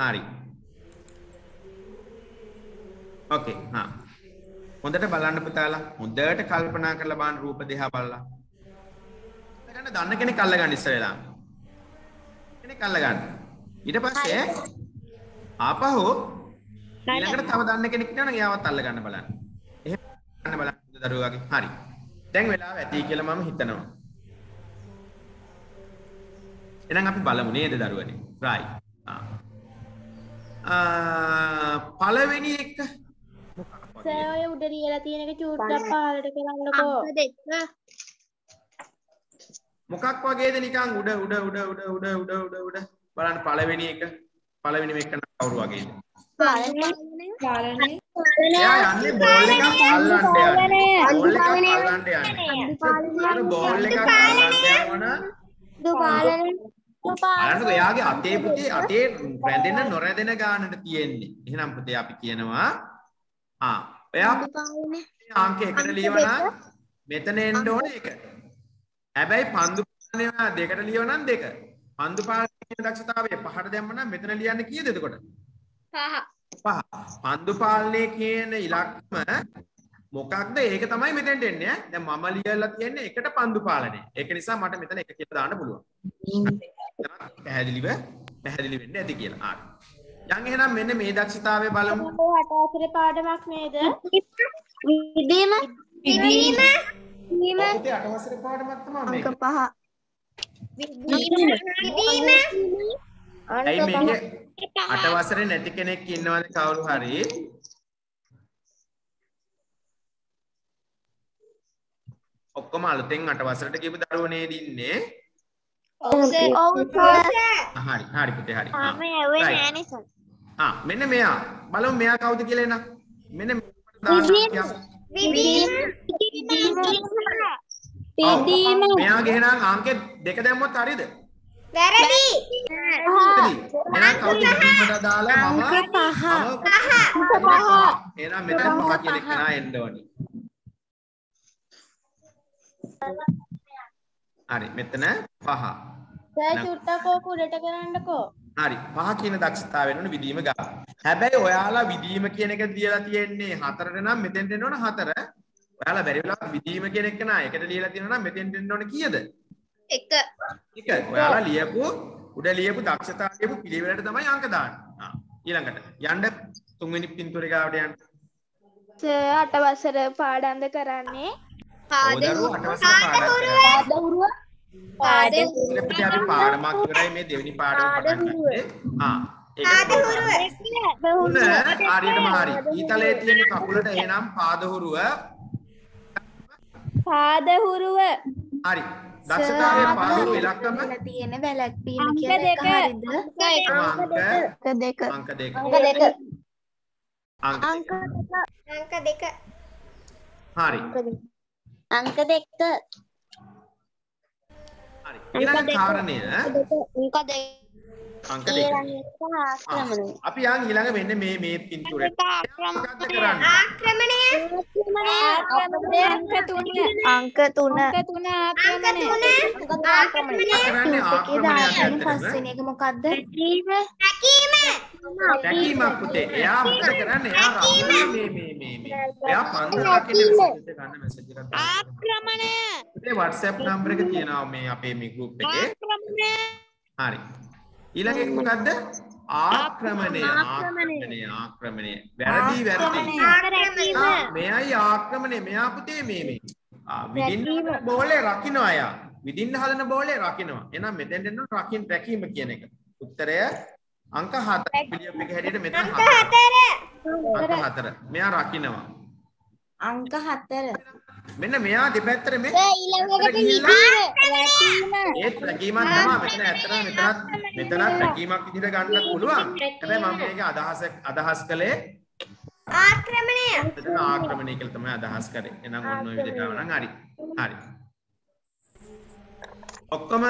හරි. ඕකේ. හා. හොඳට බලන්න පුතාලා. හොඳට කල්පනා කරලා බලන්න රූප දිහා බලලා. ගන්න දන්න කෙනෙක් අල්ලගන්න ඉස්සර වෙලා. කෙනෙක් අල්ලගන්න. ඊට පස්සේ ආපහු ඊළඟට තව දන්න කෙනෙක් ඉන්නවනම් එයාවත් අල්ල ගන්න බලන්න. එහෙම ගන්න බලන්න දරුවෝ වගේ. හරි. දැන් වෙලාව ඇති කියලා මම හිතනවා. එහෙනම් අපි බලමු නේද දරුවනේ. right. ආ. ආ පළවෙනි එක සර් ඔය උඩ ලියලා තියෙන එක චූට්ටක් පහලට කරන්නකෝ. අංක දෙක මොකක් වගේද නිකන් උඩ උඩ උඩ උඩ උඩ උඩ උඩ උඩ බලන්න පළවෙනි එක පළවෙනි මේක කවුරු වගේද? එයා යන්නේ බෝල් එකක් අල්ලන්න යන්නේ. බෝල් එකක් අල්ලන්න යන්නේ. බෝල් එකක් අල්ලන්න යනවනම් බලන්නකො එයාගේ අතේ පුතේ අතේ රැඳෙන නොරැඳෙන ගානට තියෙන්නේ. එහෙනම් පුතේ අපි කියනවා ආ එයා අංක එකට ලියවනම් මෙතන එන්න ඕනේ එක. හැබැයි පන්දු පාලනය දෙකට ලියවනම් දෙක. පන්දු පාලනයේ දක්ෂතාවය පහට දැම්මනම් මෙතන ලියන්න කීයද එතකොට? පහ පහ. පන්දු පාලනය කියන ඉලක්කම මොකක්ද? ඒක තමයි මෙතෙන්ට එන්නේ ඈ. දැන් මම ලියලා තියෙන්නේ එකට පන්දු පාලනය. ඒක නිසා මට මෙතන එක කියලා දාන්න පුළුවන්. පැහැදිලිව පැහැදිලි වෙන්න ඇති කියලා. හරි. යන් එහෙනම් මෙන්න මේ දක්ෂතාවය බලමු. අට අතර පාඩමක් නේද? විදීම විදීම විදීම පුතේ අටවසරේ පාඩමක් තමයි මේක. අංක පහ විදීම ඇයි මේකේ අටවසරේ නැති කෙනෙක් ඉන්නවද කවුරු හරි? ඔක්කොම අලුතෙන් අටවසරට ගිහපු දරුවෝ නේද ඉන්නේ? ඔව් සර් හරි හරි පුතේ හරි. මම right. නෑනේ සර් ආ මෙන්න මෙයා බලමු මෙයා කවුද කියලා එන. මෙන්න කියමු. විදීම ඔව්, මෙයා ගෙහනම් අංක දෙක දැම්මොත් හරියද? වැරදි. එහෙනම් කවුද විදීමට දාලා මම පහ. පහ. එහෙනම් මෙතන පහ කියන එක නා එන්න ඕනි. හරි මෙතන පහ. සර් චූට්ටක් උඩට කරන්නකෝ. හරි පහ කියන දක්ෂතාවය වෙනුන විදීම ගන්න. හැබැයි ඔයාලා විදීම කියන එක දීලා තියෙන්නේ හතරට නම් මෙතෙන්ට එන්න ඕන හතර. ඔයාලා බැරි වෙලාවට විදීම කියන එක නා එකට ලියලා තියෙනවා නම් මෙතෙන්ට එන්න ඕන කීයද? එක එක. ඔයාලා ලියපු උඩ ලියපු දක්ෂතාව ලියපු පිළිවෙලට තමයි අංක දාන්නේ. ආ ඊළඟට යන්න තුන්වෙනි පින්තූරේ ගාවට යන්න. සර් අට වසර පාඩම්ද කරන්නේ? පාඩම් අපි පාඩමක් ඉවරයි මේ දෙවෙනි පාඩම පටන් ගන්නේ. ආ ඒක උන හරියටම හරි. ඊතලයේ තියෙන කකුලට එහෙනම් පාදහුරුව පාද හුරුව හරි. දක්ෂතාවයේ පළමු ඉලක්කම තියෙන වැලැක්වීම අංක කියන එක දෙක. හරිද? අංක දෙක. අංක දෙක. අංක දෙක. අංක අංක අංක දෙක. හරි. අංක දෙක. හරි. ඊළඟ කාරණය අංක දෙක. අංක දෙක. ආක්‍රමණය. අපි යන් ඊළඟ මෙන්න මේ මේ පින්තූරයට මොකක්ද කරන්නේ? ආක්‍රමණය. අංක තුන අංක තුන. අංක තුන ආක්‍රමණය ආක්‍රමණය. කරන්නේ ආක්‍රමණයක්. පස්වෙනි එක මොකද්ද? රැකීම. රැකීමක් පුතේ. එයා මොකද කරන්නේ? එයා මේ මේ මේ මේ. එයා පන්දු රකින්න මෙසේජ් එක ගන්න මෙසේජ් එකක්. ආක්‍රමණය පුතේ WhatsApp නම්බර එක තියෙනවා මේ අපේ මේ group එකේ. ආක්‍රමණය හරි. ඊළඟ එක මොකද්ද? ආක්‍රමණය ආක්‍රමණය ආක්‍රමණය. වැරදි වැරදි. මෙයයි ආක්‍රමණය මෙයා පුතේ මේ මේ. විදින්න බෝලේ රකින්නවා එයා. විදින්න හදන බෝලේ රකින්නවා. එහෙනම් මෙතෙන්ට එන්න රකින් රැකීම කියන එක. උත්තරය අංක 7. පිළියම් එක හැටියට මෙතන අංක 4. අංක 4. මෙයා රකින්නවා. අංක හතර. මෙන්න මෙයා දෙපැත්තට මේ ඊළඟට රැකීම. ඒත් රැකීමක් තමයි මෙතන ඇත්තටම මෙතනත් මෙතනත් රැකීමක් විදිහට ගන්න පුළුවන්. හැබැයි මම මේක අදහස අදහස් කළේ ආක්‍රමණය. මෙතන ආක්‍රමණය කියලා තමයි අදහස් කරේ. එහෙනම් ඔන්න ඔය විදිහට ආවනම් හරි. හරි. ඔක්කොම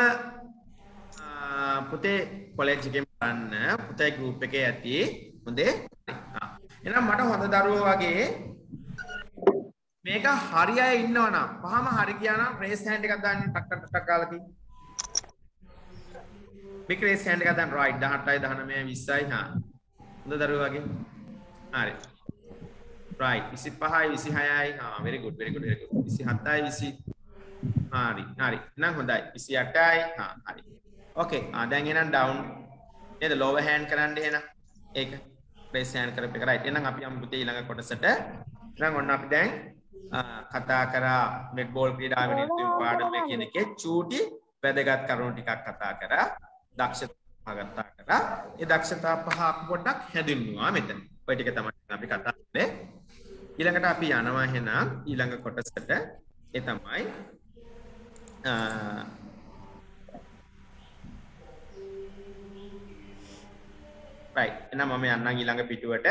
පුතේ කොලෙජ් එකෙන් බලන්න පුතේ ගෲප් එකේ ඇති. හොඳේ? එහෙනම් මට හොඳ දරුවෝ වගේ මේක හරි අය ඉන්නවනම් පහම හරි ගියා නම් රේස් හෑන්ඩ් එකක් දාන්න ටක් ටක් ටක් ගාලා තියෙන්න. මේක රේස් හෑන්ඩ් එකක් දාන්න. රයිට් 18යි 19යි 20යි හා. හොඳ දරුවෝ වගේ. හරි. right 25යි 26යි හා very good very good very good. 27යි 20 හරි හරි. එහෙනම් හොඳයි. 28යි හා හරි. okay. ආ දැන් එහෙනම් down. නේද? lower hand කරන්න එහෙනම්. ඒක raise hand කරපු එක. right. එහෙනම් අපි යමු පුතේ ඊළඟ කොටසට. එහෙනම් ඔන්න අපි දැන් ආ, කතා කරා netball ක්‍රීඩාවේ නිර්තුම් පාඩම කියන එකේ චූටි වැදගත් කරුණු ටිකක් කතා කරා. දක්ෂතා කතා කරා. ඒ දක්ෂතා පහ පොඩ්ඩක් හැඳින්වුවා මෙතන. ඔය ටික තමයි අපි කතා කරේ ඊළඟට අපි යනවා එහෙනම් ඊළඟ කොටසට. ඒ තමයි right. එහෙනම් මම යන්නම් ඊළඟ පිටුවට.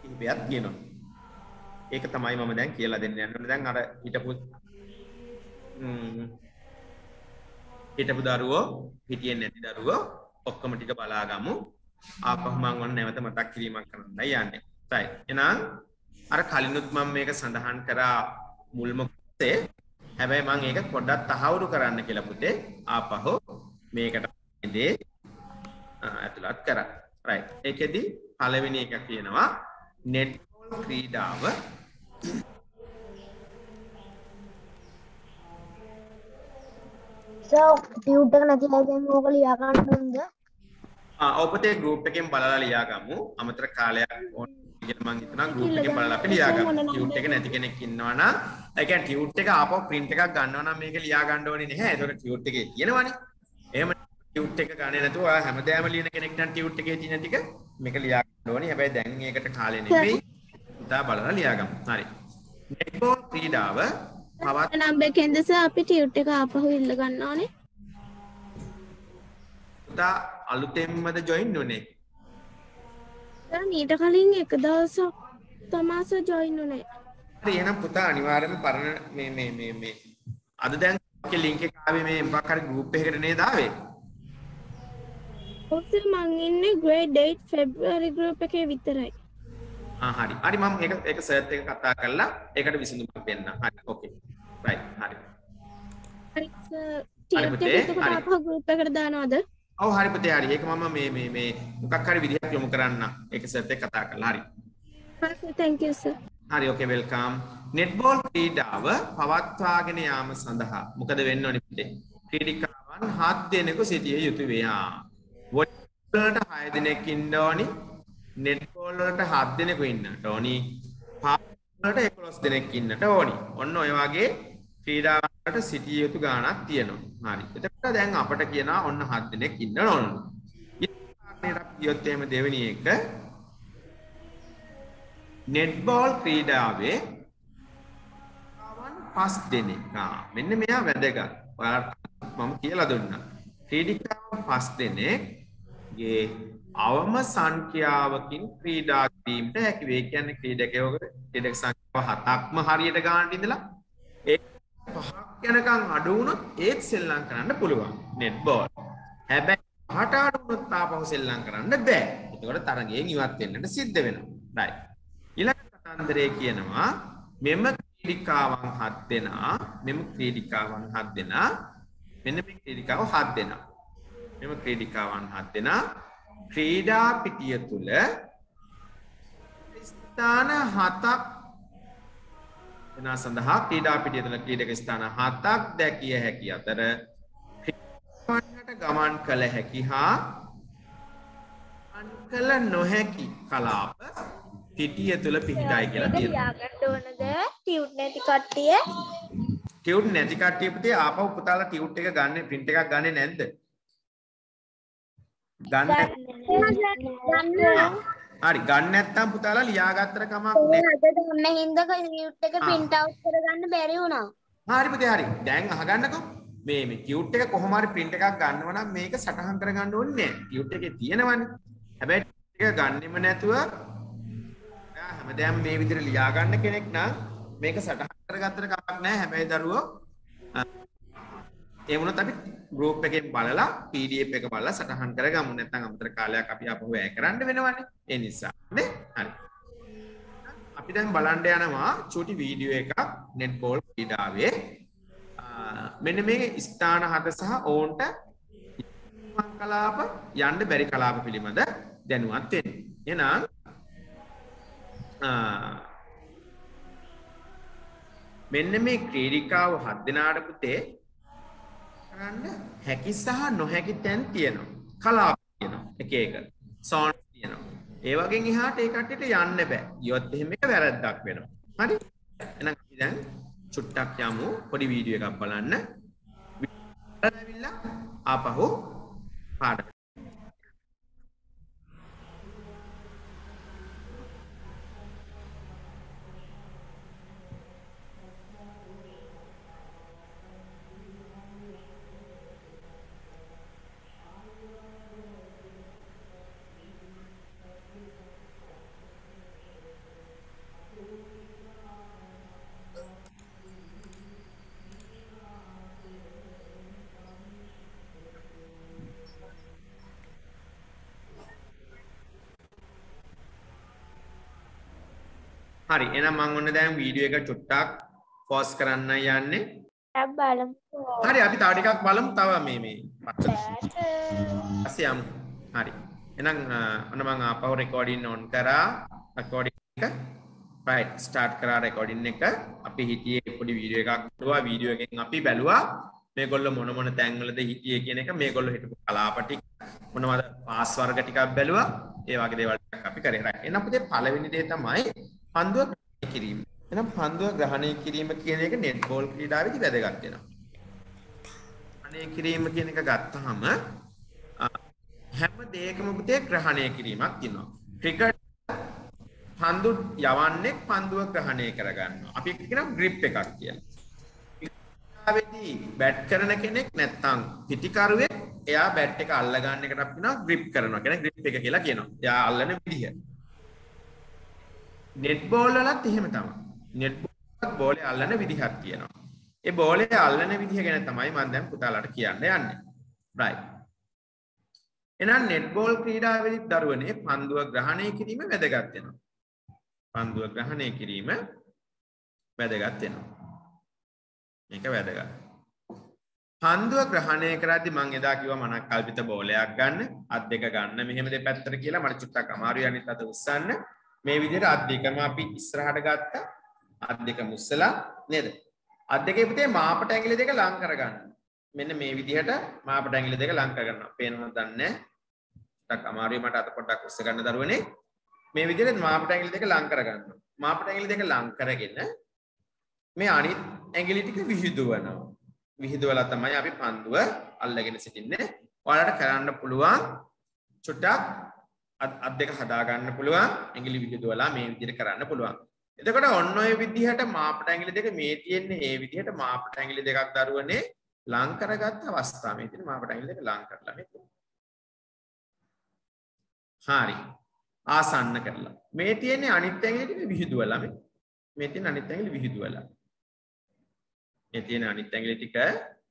කිහිපයක් කියනවා ඒක තමයි මම දැන් කියලා දෙන්න යන්නේ. දැන් අර හිටපු ම්ම් හිටපු දරුවෝ හිටියේ නැති දරුවෝ ඔක්කොම ටික බලාගමු. ආපහු මම ඔන්න නැවත මතක් කිරීමක් කරන්නයි යන්නේ. right එහෙනම් අර කලිනුත් මම මේක සඳහන් කරා මුල්ම කොටසේ හැබැයි මම ඒක පොඩ්ඩක් තහවුරු කරන්න කියලා පුතේ ආපහු මේකට ඉදේ ඇතුළත් කරා. right. ඒකෙදි පළවෙනි එක කියනවා netball ක්‍රීඩාව. එක නැති ඕක ලියා ගන්න ඕනද? ආ ඔපතේ ගෲප් එකෙන් බලලා ලියාගමු. අමතර කාලයක් ඕන මම හිතනවා ගෲප් එකෙන් බලලා අපි ලියාගමු. ටියුට් එක නැති කෙනෙක් ඉන්නවා නම් ඒ කියන්නේ ටියුට් එක ආපහු print එකක් ගන්නවා නම් මේක ලියා ගන්න ඕනේ නැහැ. ඒතකොට ටියුට් එකේ තියෙනවනේ. එහෙම ටියුට් එක ගන්නේ නැතුව හැමදාම ලියන කෙනෙක් නම් ටියුට් එකේ තියෙන ටික මේක ලියා ගන්න ඕනේ. හැබැයි දැන් ඒකට කාලේ නෙමෙයි ඉතා බලලා ලියාගමු. හරි. netball ක්‍රීඩාව පවත් නම් එකෙන්ද සර් අපි ටියුට් එක ආපහු ඉල්ල ගන්න ඕනේ. පුතා අලුතෙන්මද ජොයින් උනේ සර් මීට කලින් එක දවසක් තමා සර් ජොයින් උනේ හරි එහෙනම් පුතා අනිවාර්යයෙන්ම පරණ මේ මේ මේ මේ අද දැන් ඔකේ ලින්ක් එක ආවේ මේ මොකක් හරි ගෲප් එකකට නේද ආවේ? ඔව් සර් මං ඉන්නේ ග්‍රේඩ් 8 ෆෙබ්‍රුවරි ගෲප් එකේ විතරයි හරි. හරි මම ඒක ඒක සර්ච් එක කතා කරලා ඒකට විසඳුමක් දෙන්න හරි ඕකේ රයිට් හරි. හරි සර් ටියුට් පුතේ, එක එතකොට හරි. ආපහු ගෲප් එකට දානවද? ඔව් හරි පුතේ හරි. ඒක මම මේ මේ මේ මොකක් හරි විදිහක් යොමු කරන්න ඒක සර්ච් එක කතා කරලා. හරි. හරි සර් thank you සර් හරි ඕකේ වෙල්කම් නෙට්බෝල් ක්‍රීඩාව පවත්වාගෙන යාම සඳහා මොකද වෙන්න ඕනේ පුතේ? ක්‍රීඩිකාවන් හත් දෙනෙකු සිටිය යුතු වෙනවා වොලිබෝල් වලට 6 දෙනෙක් ඉන්න ඕනි නෙට්බෝල් වලට 7 දෙනෙකු ඉන්නට ඕනි පාස් වලට 11 දෙනෙක් ඉන්නට ඕනි ඔන්න ඔය වගේ ක්‍රීඩාවලට සිටිය යුතු ගාණක් තියෙනවා. හරි. එතකොට දැන් අපට කියනවා ඔන්න 7 දෙනෙක් ඉන්න ඕන. ඊට අපි කියොත් එහෙම දෙවෙනි එක. නෙට්බෝල් ක්‍රීඩාවේ පස් දෙනෙක්. ආ මෙන්න මෙයා වැදගත්. ඔයාලට මම කියලා දුන්නා. ක්‍රීඩිකාවන් පස් දෙනෙක්ගේ අවම සංඛ්‍යාවකින් ක්‍රීඩා කිරීමට හැකි වේ. කියන්නේ ක්‍රීඩකයෝගේ ක්‍රීඩක සංඛ්‍යාව හතක්ම හරියට ගන්නට ඉඳලා ඒ පහක් යනකම් අඩු වුණොත් ඒත් සෙල්ලම් කරන්න පුළුවන්. Netball. හැබැයි පහට අඩු වුණොත් ආපහු සෙල්ලම් කරන්න බෑ. ඒකට තරගයෙන් ඉවත් වෙන්නට සිද්ධ වෙනවා. right. ඊළඟ කතන්දරේ කියනවා මෙම ක්‍රීඩිකාවන් හත් දෙනා මෙම ක්‍රීඩිකාවන් හත් දෙනා මෙන්න මේ ක්‍රීඩිකාව හත් දෙනා මෙම ක්‍රීඩිකාවන් හත් දෙනා ක්‍රීඩා පිටිය තුල ස්ථාන හතක් වෙනා සඳහා ක්‍රීඩා පිටිය තුල ක්‍රීඩක ස්ථාන හතක් දැකිය හැකි අතර ක්‍රීඩාවන්ට ගමන් කළ හැකි හා ගමන් කළ නොහැකි කලාප පිටිය තුල පිහිටයි කියලා තියෙනවා. ටියුට් නැති කට්ටිය ටියුට් නැති කට්ටිය පුතේ ආපහු පුතාලා ටියුට් එක ගන්න પ્રિන්ට් එකක් ගන්නෙ නැද්ද? ගන්න හරි ගන්න නැත්නම් පුතාලා ලියාගත්තට කමක් නැහැ. අද දුන්න හින්දා ටියුට් එක print out කරගන්න බැරි වුණා. හරි පුතේ හරි. දැන් අහගන්නකෝ. මේ මේ ටියුට් එක කොහොම හරි print එකක් ගන්නව නම් මේක සටහන් කරගන්න ඕනේ නැහැ. ටියුට් එකේ තියෙනවනේ. හැබැයි එක ගන්නෙම නැතුව හැමදාම මේ විදිහට ලියා ගන්න කෙනෙක් නම් මේක සටහන් කරගත්තට කමක් නැහැ. හැබැයි දරුවෝ ඒ වුණත් අපි ගෲප් එකෙන් බලලා PDF එක බලලා සටහන් කරගමු. නැත්නම් අමතර කාලයක් අපි ආපහු වැය කරන්න වෙනවනේ. ඒ නිසා නේ? හරි. අපි දැන් බලන්න යනවා චූටි වීඩියෝ එකක් netball ක්‍රීඩාවේ. මෙන්න මේ ස්ථාන හත සහ ඔවුන්ට කලාප යන්න බැරි කලාප පිළිබඳ දැනුවත් වෙන්න. එහෙනම් මෙන්න මේ ක්‍රීඩිකාව හත් දෙනාට පුතේ කරන්න හැකි සහ නොහැකි තැන් තියෙනවා. කලාප තියෙනවා. එක එක. සෝන්ස් තියෙනවා. ඒ වගේ එහාට ඒ කට්ටියට යන්න බෑ. ගියොත් එහෙම එක වැරද්දක් වෙනවා. හරි? එහෙනම් අපි දැන් චුට්ටක් යමු පොඩි වීඩියෝ එකක් බලන්න. ඇවිල්ලා ආපහු පාඩම හරි එහෙනම් මම ඔන්න දැන් වීඩියෝ එක චුට්ටක් පෝස් කරන්න යන්නේ. බලමු හරි අපි තව ටිකක් බලමු තව මේ මේ පස්සේ යමු. හරි. එහෙනම් ඔන්න මම ආපහු රෙකෝඩින් ඔන් කරා. රෙකෝඩින් එක right start කරා රෙකෝඩින් එක. අපි හිටියේ පොඩි වීඩියෝ එකක් බැලුවා. වීඩියෝ එකෙන් අපි බැලුවා මේගොල්ලෝ මොන මොන තැන්වලද හිටියේ කියන එක මේගොල්ලෝ හිටපු කලාප ටික මොනවද පාස් වර්ග ටිකක් බැලුවා. ඒ වගේ දේවල් ටිකක් අපි කරේ. එහෙනම් පුතේ පළවෙනි දේ තමයි පන්දුව ග්‍රහණය කිරීම. එහෙනම් පන්දුව ග්‍රහණය කිරීම කියන එක නෙට්බෝල් ක්‍රීඩාවේදී වැදගත් වෙනවා. ග්‍රහණය කිරීම කියන එක ගත්තාම හැම දෙයකම පුතේ ග්‍රහණය කිරීමක් තියෙනවා. ක්‍රිකට් පන්දු යවන්නේ පන්දුව ග්‍රහණය කරගන්නවා. අපි කියනවා ග්‍රිප් එකක් කියලා. ක්‍රීඩාවේදී බැට් කරන කෙනෙක් නැත්තම් පිටිකරුවෙක් එයා බැට් එක අල්ල ගන්න එකට අපි කියනවා ග්‍රිප් කරනවා. කියන්නේ ග්‍රිප් එක කියලා කියනවා. එයා අල්ලන විදිහ. නෙට් බෝල් වලත් එහෙම තමයි. නෙට් බෝල් බෝලේ අල්ලන විදිහක් තියෙනවා. ඒ බෝලේ අල්ලන විදිහ ගැන තමයි මම දැන් පුතාලාට කියන්න යන්නේ. right. එහෙනම් නෙට් බෝල් ක්‍රීඩාවේදී දරුවනේ පන්දුව ග්‍රහණය කිරීම වැදගත් වෙනවා. පන්දුව ග්‍රහණය කිරීම වැදගත් වෙනවා. මේක වැදගත්. පන්දුව ග්‍රහණය කරද්දි මම එදා කිව්වා මනක් කල්පිත බෝලයක් ගන්න, අත් දෙක ගන්න මෙහෙම දෙපැත්තට කියලා මට චුට්ටක් අමාරුයි අනිත් අත උස්සන්න. මේ විදිහට අත් දෙකම අපි ඉස්සරහට ගත්තා. අත් දෙක මුස්සලා නේද? අත් දෙකේ පුතේ මාපට ඇඟිලි දෙක ලං කරගන්න. මෙන්න මේ විදිහට මාපට ඇඟිලි දෙක ලං කරගන්නවා. පේනවද දන්නේ ටක් අමාරුයි මට අත පොඩ්ඩක් උස්ස ගන්න දරුවනේ. මේ විදිහට මාපට ඇඟිලි දෙක ලං කරගන්නවා. මාපට ඇඟිලි දෙක ලං කරගෙන මේ අනිත් ඇඟිලි ටික විහිදුවනවා. විහිදුවලා තමයි අපි පන්දුව අල්ලගෙන සිටින්නේ. ඔයාලට කරන්න පුළුවන් චුට්ටක් අත් දෙක හදාගන්න පුළුවන් ඇඟිලි විහිදුවලා මේ විදිහට කරන්න පුළුවන්. එතකොට ඔන්න ඔය විදිහට මාපට ඇඟිලි දෙක මේ තියෙන්නේ ඒ විදිහට මාපට ඇඟිලි දෙකක් දරුවනේ ලං කරගත්ත අවස්ථාව. මේ තියෙන මාපට ඇඟිලි දෙක ලං කරලා මේ හරි. ආසන්න කරලා. මේ තියෙන්නේ අනිත් ඇඟිලි ටික විහිදුවලා මේ. මේ තියෙන අනිත් ඇඟිලි විහිදුවලා. මේ තියෙන අනිත් ඇඟිලි ටික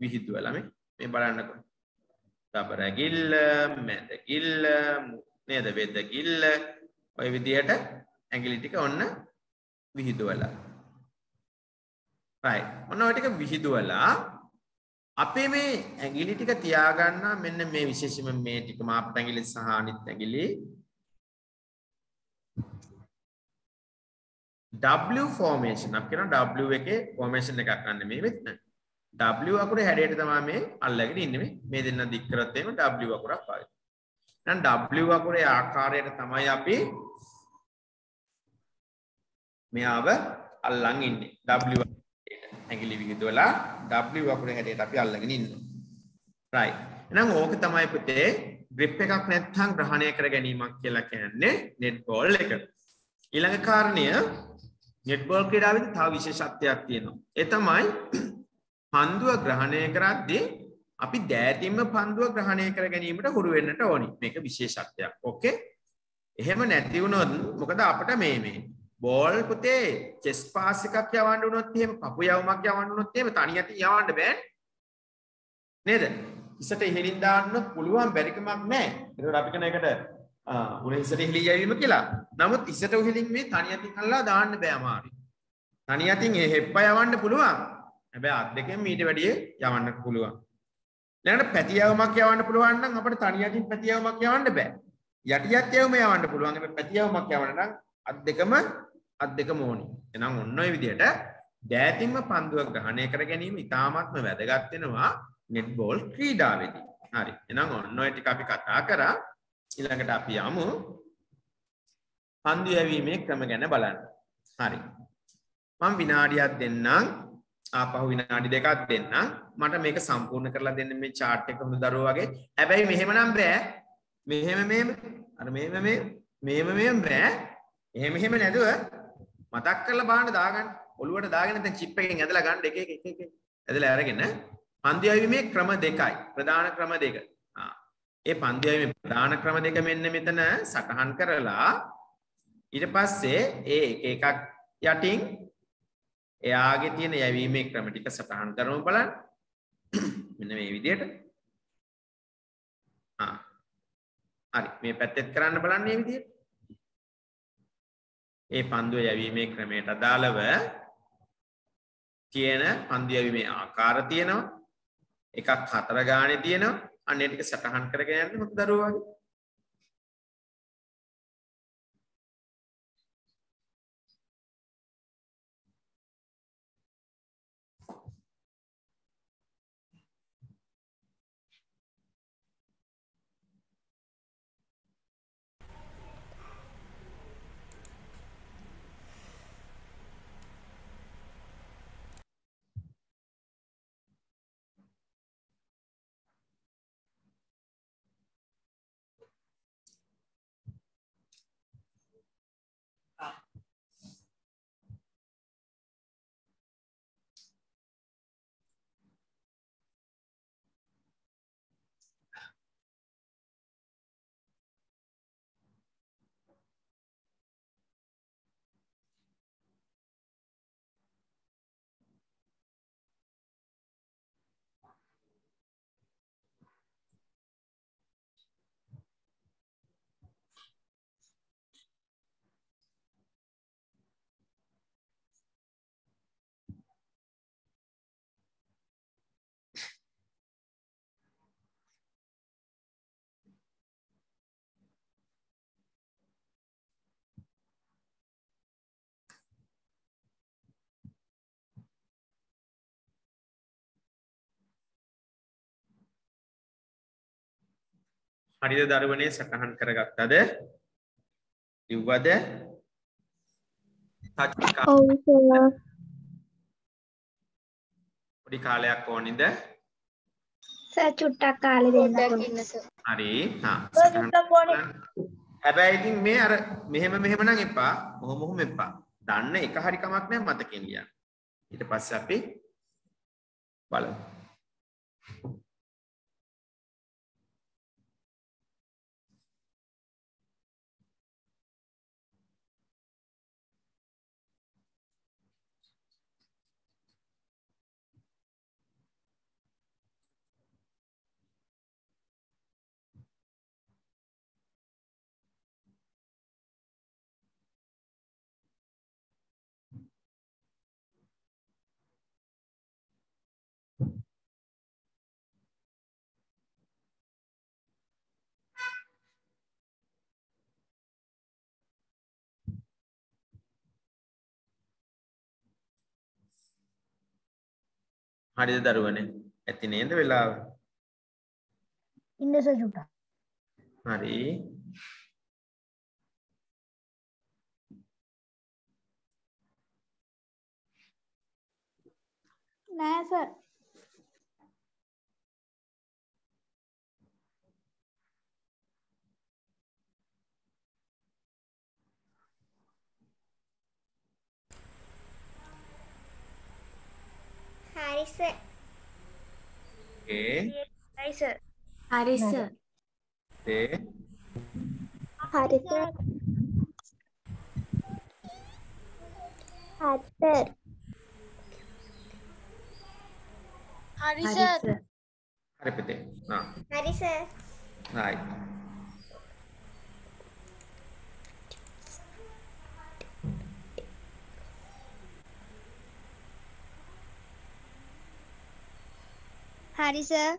විහිදුවලා මේ මේ බලන්නකො. තබර ගිල්ල, මැද ගිල්ල, නේද වෙද ගිල්ල ඔය විදිහට ඇඟිලි ටික ඔන්න විහිදුවලා. right. ඔන්න ඔය ටික විහිදුවලා අපේ මේ ඇඟිලි ටික තියාගන්න මෙන්න මේ විශේෂම මේ ටික මාපට ඇඟිලි සහ අනිත් ඇඟිලි W formation අපි කියන W එකේ formation එකක් ගන්න මේ මෙතන W අකුරේ හැඩයට තමයි මේ අල්ලගෙන ඉන්නේ මේ මේ දෙන්න දික් කරත් එහෙම W අකුරක් පාවිච්චි. එහෙනම් W අකුරේ ආකාරයට තමයි අපි මෙයාව අල්ලන් ඉන්නේ. W ඇඟිලි විහිදුවලා W අකුරේ හැඩයට අපි අල්ලගෙන ඉන්නවා. right. එහෙනම් ඕක තමයි පුතේ grip එකක් නැත්නම් ග්‍රහණය කර ගැනීමක් කියලා කියන්නේ netball එක. ඊළඟ කාරණය netball ක්‍රීඩාවේදී තව විශේෂත්වයක් තියෙනවා. ඒ තමයි පන්දුව ග්‍රහණය කරද්දී අපි දෑතින්ම පන්දුව ග්‍රහණය කර ගැනීමට හුරු වෙන්නට ඕනි. මේක විශේෂත්වයක්. ඕකේ? එහෙම නැති වුණොත් මොකද අපිට මේ මේ බෝල් පුතේ චෙස් පාස් එකක් යවන්න වුණොත් එහෙම පපු යවමක් යවන්න වුණොත් එහෙම තනියට යවන්න බෑ. නේද? ඉසට ඉහළින් දාන්න පුළුවන් බැරිකමක් නැහැ. ඒකට අපි කියන එකට උන ඉසට ඉහළින් යවීම කියලා. නමුත් ඉසට ඉහළින් මේ තනියටින් අල්ලා දාන්න බෑ අමාරුයි. තනියටින් ඒ හෙප්ප යවන්න පුළුවන්. හැබැයි අත් දෙකෙන් මීට වැඩිය යවන්න පුළුවන්. ඊළඟට පැතියවමක් යවන්න පුළුවන් නම් අපිට තනියටින් පැතියවමක් යවන්න බෑ. යටියත් යවම යවන්න පුළුවන්. හැබැයි පැතියවමක් යවන්න නම් අත් දෙකම අත් දෙකම ඕනි. එහෙනම් ඔන්න ඔය විදිහට දෑතින්ම පන්දුව ග්‍රහණය කර ගැනීම ඉතාමත්ම වැදගත් වෙනවා නෙට්බෝල් ක්‍රීඩාවේදී. හරි. එහෙනම් ඔන්න ඔය ටික අපි කතා කරා. ඊළඟට අපි යමු පන්දු යැවීමේ ක්‍රම ගැන බලන්න. හරි. මම විනාඩියක් දෙන්නම්. ආපහු විනාඩි දෙකක් දෙන්නම්. මට මේක සම්පූර්ණ කරලා දෙන්න මේ chart එක හොඳ දරුවෝ වගේ. හැබැයි මෙහෙම නම් බෑ. මෙහෙම මෙහෙම අර මෙහෙම මෙහෙම මෙහෙම මෙහෙම බෑ. එහෙම එහෙම නැදුව මතක් කරලා බලන්න දාගන්න. ඔළුවට දාගෙන දැන් චිප් එකෙන් ඇදලා ගන්න එක එක එක එක. ඇදලා අරගෙන පන්දු යැවීමේ ක්‍රම දෙකයි. ප්‍රධාන ක්‍රම දෙක. ආ. ඒ පන්දු යැවීමේ ප්‍රධාන ක්‍රම දෙක මෙන්න මෙතන සටහන් කරලා ඊට පස්සේ ඒ එක එකක් යටින් එයාගේ තියෙන යැවීමේ ක්‍රම ටික සටහන් කරමු බලන්න. මෙන්න මේ විදිහට. ආ. හරි. මේ පැත්තෙත් කරන්න බලන්න මේ විදිහට. ඒ පන්දුව යැවීමේ ක්‍රමයට අදාළව තියෙන පන්දු යැවීමේ ආකාර තියෙනවා. එකක් හතර ගානේ තියෙනවා. අන්න ඒ ටික සටහන් කරගෙන යන්න හොඳ දරුවෝ හරිද දරුවනේ සටහන් කරගත්තද? ලිව්වද? පොඩි කාලයක් ඕනින්ද? සර් චුට්ටක් කාලේ දෙන්නකෝ. හරි. හැබැයි ඉතින් මේ අර මෙහෙම මෙහෙම නම් එපා. මොහොම මොහොම එපා. දන්න එක හරි කමක් නැහැ මතකෙන් ලියන්න. ඊට පස්සේ අපි බලමු. හරිද දරුවනේ? ඇති නේද වෙලාව? ඉන්න සර් චුට්ටක්. හරි. නෑ සර්. හරි සර්. ඒ හරි සර්. හරි සර්. ඒ හරි සර්. හරි සර්. හරි සර්. හරි පුතේ. ආ හරි සර්. right. හරි සර්.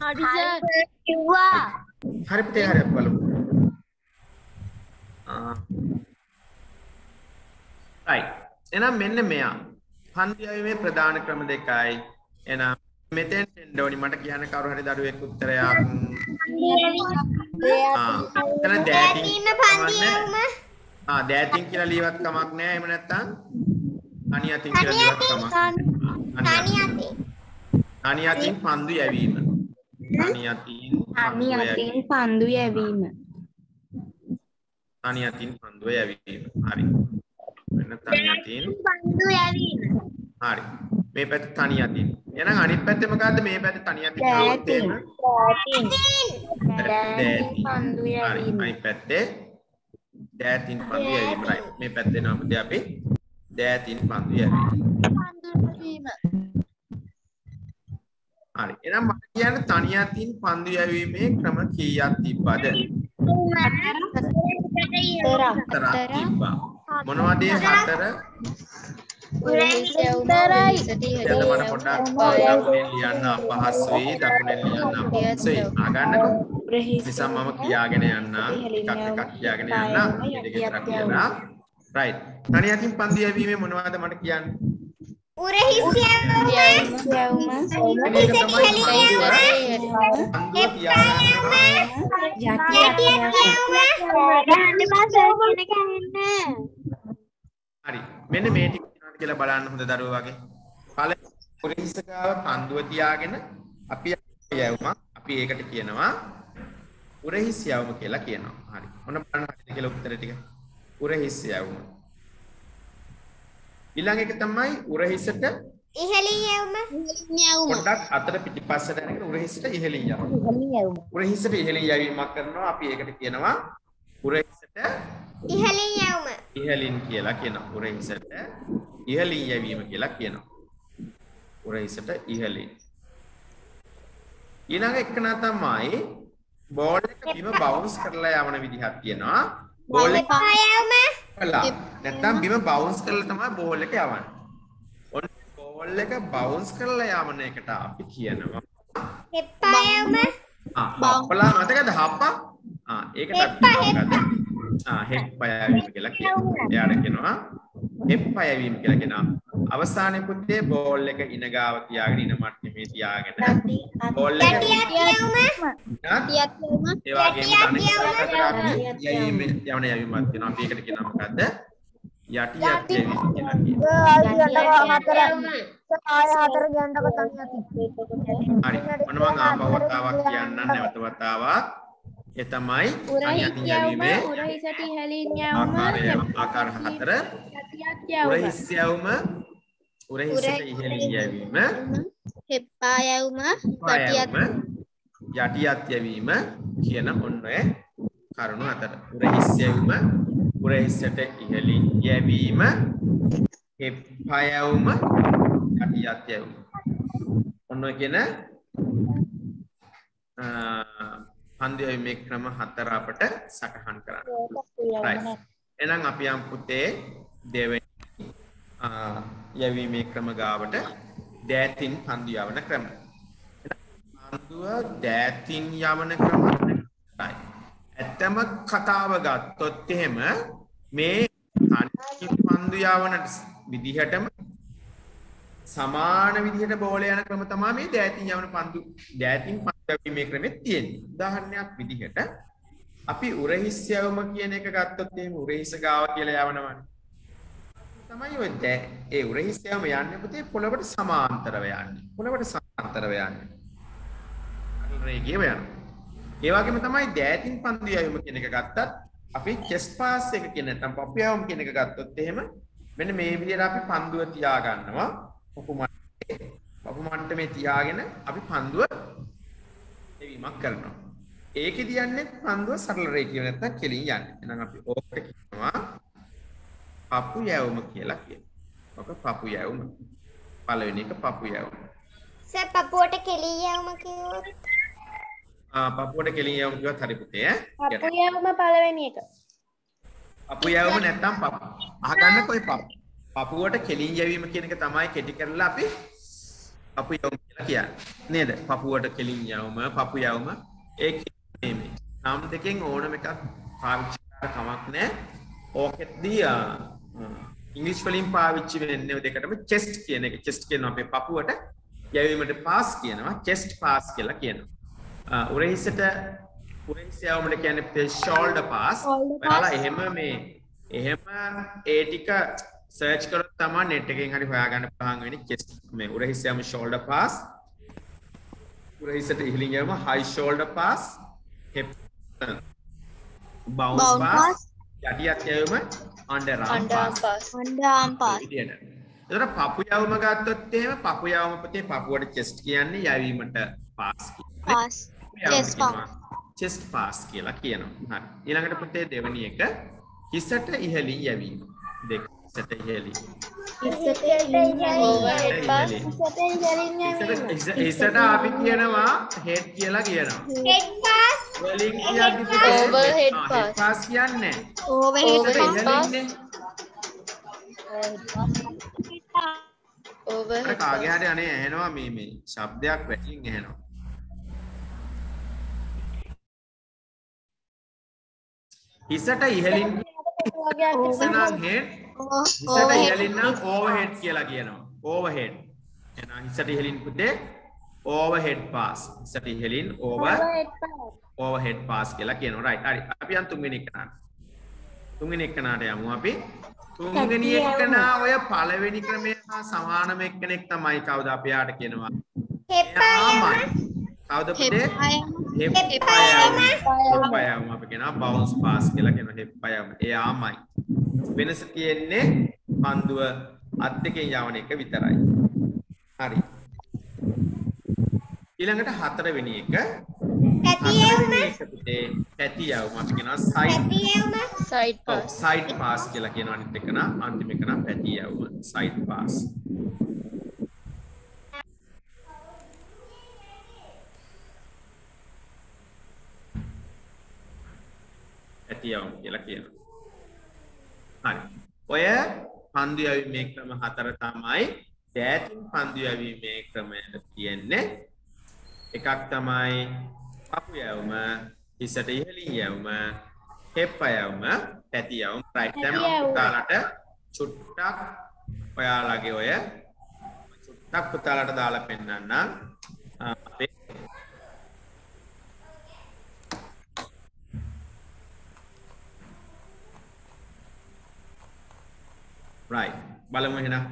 හරි සර්. කිව්වා. හරි පුතේ හරි බලමු. right. එහෙනම් මෙන්න මෙයා. හන්දියාවේ ප්‍රධාන ක්‍රම දෙකයි. එහෙනම් මෙතෙන් එන්න ඕනි මට කියන්න කවුරු හරි දරුවෙක් උත්තරයක්. ආ. දෑතින් කියලා ලියවත් කමක් නැහැ. එහෙම නැත්නම් අනි අතින් කියලා කමක් නැහැ. තනි අතින් පන්දු යැවීම. අනි අතින් පන්දු අතින්. පන්දු යැවීම. තනි අතින් පන්දුව යැවීම. හරි. මෙන්න තනි අතින් බඳු යවීම. හරි. මේ පැත්ත තනි අතින්. එහෙනම් අනිත් පැත්තේ මොකද්ද? මේ පැත්තේ තනි අතින් ආවොත්. එහෙම දෑතින් පන්දු හරි. යැවීම. අනිත් පැත්තේ දෑතින් පන්දු යැවීම. right. මේ පැත්තේ නම් අපි දෑතින් පන්දු යැවීම. හරි. එහෙනම් මට කියන්න තනි අතින් පන්දු යැවීමේ ක්‍රම කීයක් තිබ්බද? හතරක් තිබ්බා. මොනවද ඒ හතර? මට පොඩ්ඩක් දකුණෙන් ලියන්න අපහසුයි දකුණෙන් ලියන්න අපහසුයි ආගන්නකො නිසා මම කියාගෙන යන්න එකක් එකක් කියාගෙන යන්න දෙක විතරක් කියලා රයිට් තනි අතින් පන්දු යැවීමේ මොනවද මට කියන්න? පන්දුව තියාගන්න යටි යටි හරි. මෙන්න මේ ටික කියලා බලන්න හොඳ දරුවෝ වගේ. පළවෙනි උරහිසකාව පන්දුව තියාගෙන අපි යවුමක් අපි ඒකට කියනවා උරහිස් යවුම කියලා කියනවා. හරි. මොන බලන්න හරිද කියලා උත්තර ටික උරහිස් යවුම ඊළඟ එක තමයි උරහිසට ඉහළින් යවම පොඩ්ඩක් අතට පිටිපස්සට අරගෙන උරහිසට ඉහළින් යවනවා උරහිසට ඉහළින් යවීමක් කරනවා අපි ඒකට කියනවා උරහිසට ඉහළින් යවම ඉහළින් කියලා කියනවා. උරහිසට ඉහළින් යැවීම කියලා කියනවා. උරහිසට ඉහළින්. ඊළඟ එකන තමයි බෝල් එක බිම බවුන්ස් කරලා යවන විදිහක් තියෙනවා. බෝල් එක කළා. නැත්තම් බිම බවුන්ස් කරලා තමයි බෝල් එක යවන්නේ. ඔන්න බෝල් එක බවුන්ස් කරලා යවන එකට අපි කියනවා එප්පා යවම ආ හප්පලා මතකද හප්පා? ආ ඒකට අපි කියනවා? ආ හෙප්පා යවීම කියලා කියනවා. එයාට කියනවා හෙප්පා යවීම කියලා කියනවා. අවසානයේ පුතේ බෝල් එක ඉන ගාව තියාගෙන ඉන මට්ටමේ තියාගෙන බෝල් එක ඒ වගේම යවීම යවන යවීමක් තියෙනවා. අපි ඒකට කියනවා මොකද්ද? යටි යටි කියලා කියනවා. හරි. මොන මං ආපහු වතාවක් කියන්නම් නැවත වතාවක්. ඒ තමයි යවුම යැවීමේ උරහිසට ඉහළින් යවුම ආකාර හතර. යවුම. උරහිස් යැවුම උරහිසට ඉහළින් යැවීම. හෙප්පා යවුම යටියත් යැවීම කියන ඔන්න ඔය කරුණු අතර. උරහිස් යැවීම උරහිසට ඉහළින් යැවීම හෙප්පා යැවීම යටියත් යැවීම. ඔන්න ඔය කියන පන්දු යැවීමේ ක්‍රම හතර අපට සටහන් කරන්න. එහෙනම් අපි යම් පුතේ දෙවෙනි යැවීමේ ක්‍රම ගාවට දෑතින් පන්දු යවන ක්‍රම. පන්දුව දෑතින් යවන ක්‍රම. ඇත්තම කතාව ගත්තොත් එහෙම මේ පන්දු යවන විදිහටම සමාන විදිහට බෝල යන ක්‍රම තමයි මේ දෑතින් යවන පන්දු දෑතින් පන්දු යැවීමේ ක්‍රමෙත් තියෙන්නේ. උදාහරණයක් විදිහට අපි උරහිස් යවම කියන එක ගත්තොත් එහෙම උරහිස ගාව කියලා යවනවනේ. තමයි ඔය දැ ඒ උරහිස් යවම යන්නේ පුතේ පොළවට සමාන්තරව යන්නේ. පොළවට සමාන්තරව යන්නේ. රේගියව යනවා. ඒ වගේම තමයි දෑතින් පන්දු යවම කියන එක ගත්තත් අපි චෙස්ට් පාස් එක කියන නැත්නම් පපු යවම කියන එක ගත්තොත් එහෙම මෙන්න මේ විදිහට අපි පන්දුව තියා ගන්නවා. පපු මට්ටමේ පපු මට්ටමේ තියාගෙන අපි පන්දුව එවීමක් කරනවා. ඒකෙදි යන්නේ පන්දුව සරල රේඛියව නැත්නම් කෙලින් යන්නේ. එහෙනම් අපි ඕකට කියනවා පපු යැවුම කියලා කියනවා. ඔක පපු යැවුම. පළවෙනි එක පපු යැවුම. සර් පපුවට කෙලී යවම කිව්වොත් ආ පපුවට කෙලින් යැවුම කිව්වත් හරි පුතේ ඈ. අපු යවුම පළවෙනි එක පපු යැවුම නැත්නම් පපු. අහගන්න කොයි පපු. පපුවට කෙලින් යැවීම කියන එක තමයි කෙටි කරලා අපි පපු යැවුම කියලා කියන්නේ. නේද? පපුවට කෙලින් යැවුම, පපු යැවුම ඒ නම් දෙකෙන් ඕනම එකක් පාවිච්චි කමක් නැහැ. ඕකෙද්දී ඉංග්‍රීසි වලින් පාවිච්චි වෙන්නේ දෙකටම chest කියන එක. chest කියනවා අපේ පපුවට යැවීමට pass කියනවා. chest pass කියලා කියනවා. උරහිසට උරහිස යවීමට කියන්නේ අපේ shoulder pass. ඔයාලා එහෙම මේ එහෙම ඒ ටික සර්ච් කරොත් තමයි net එකෙන් හරි හොයාගන්න පුළුවන් වෙන්නේ chest මේ උරහිස යවීම shoulder pass. උරහිසට ඉහළින් යවීම high shoulder pass. hip bounce pass. pass. යටියත් යවීම underarm අන්ඩාම් pass. අන්ඩාම් pass විදියට. එතකොට පපු යවම ගත්තොත් එහෙම පපු යවම පුතේ පපුවට chest කියන්නේ යැවීමට pass කියන්නේ. pass. chest pass කියලා කියනවා. හරි. ඊළඟට පුතේ දෙවෙනි එක හිසට ඉහළින් යැවීම. දෙක හිසට ඉහළින්. පාස් ඉහළින්. හිසට අපි කියනවා head කියලා කියනවා. හෙඩ් පාස් වලින් Overhead ආ, pass. head pass කියන්නේ pass. ඉහළින්නේ. අර ඕවර්හෙඩ් කාගේ හරි අනේ ඇහෙනවා මේ මේ ශබ්දයක් වැටින් ඇහෙනවා. හිසට ඉහළින් ඉස්සනම් head හිසට ඉහළින් නම් overhead කියලා කියනවා. overhead. එහෙනම් හිසට ඉහළින් පුතේ overhead pass. හිසට ඉහළින් over overhead pass කියලා කියනවා. right. හරි. අපි යන් තුන්වෙනි එකනට. තුන්වෙනි එකනට යමු අපි. තුන්වෙනි එකනා ඔය පළවෙනි ක්‍රමය හා සමානම එක්කෙනෙක් තමයි කවුද අපි යාට කියනවා. කවුද පුතේ? හෙප්පයම. හෙප්පයම අපි කියනවා bounce pass කියලා කියනවා හෙප්පයම. එයාමයි. වෙනස තියෙන්නේ පන්දුව අත් දෙකෙන් යවන එක විතරයි. හරි. ඊළඟට හතරවෙනි එක පැති යවම හතරවෙනි එක පුතේ යවම අපි කියනවා side පැති යවම සයිඩ් පාස් side pass කියලා කියන අනිත් එක නම් අන්තිම එක නම් පැති යවම side pass. පැති යවම කියලා කියනවා. හරි. ඔය පන්දු යැවීමේ ක්‍රම හතර තමයි දෑතින් පන්දු යැවීමේ ක්‍රමයට තියෙන්නේ. එකක් තමයි පපු යැවුම, හිසට ඉහළින් යැවුම, හෙප්ප යැවුම, පැති යැවුම. රයිට් දැන් මම පුතාලට චුට්ටක් ඔයාලගේ ඔය චුට්ටක් පුතාලට දාලා පෙන්නන්නම්. ආ, අපේ right බලමු එහෙනම්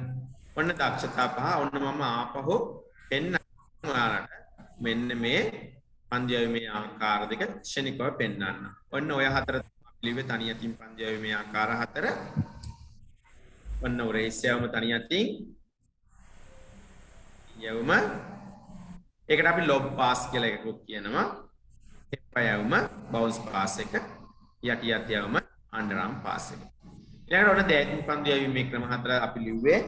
ඔන්න දක්ෂතා පහ ඔන්න මම ආපහු එන්න ඔයාලට මෙන්න මේ පන්දු යැවීමේ ආකාර දෙක ක්ෂණිකව පෙන්වන්න. ඔන්න ඔය හතර පිළිවෙ තනි යටින් පන්දු යැවීමේ ආකාර හතර. ඔන්න උරහිස් යැවීම තනි යටින් යැවීම ඒකට අපි ලොබ් පාස් කියලා එකකුත් කියනවා. හෙප්ප යැවීම බවුන්ස් පාස් එක යටි යටි යැවීම අන්ඩර්ආම් පාස් එක. ඊළඟට ඔන්න දෑතින් පන්දු යැවීමේ ක්‍රම හතර අපි ලිව්වේ.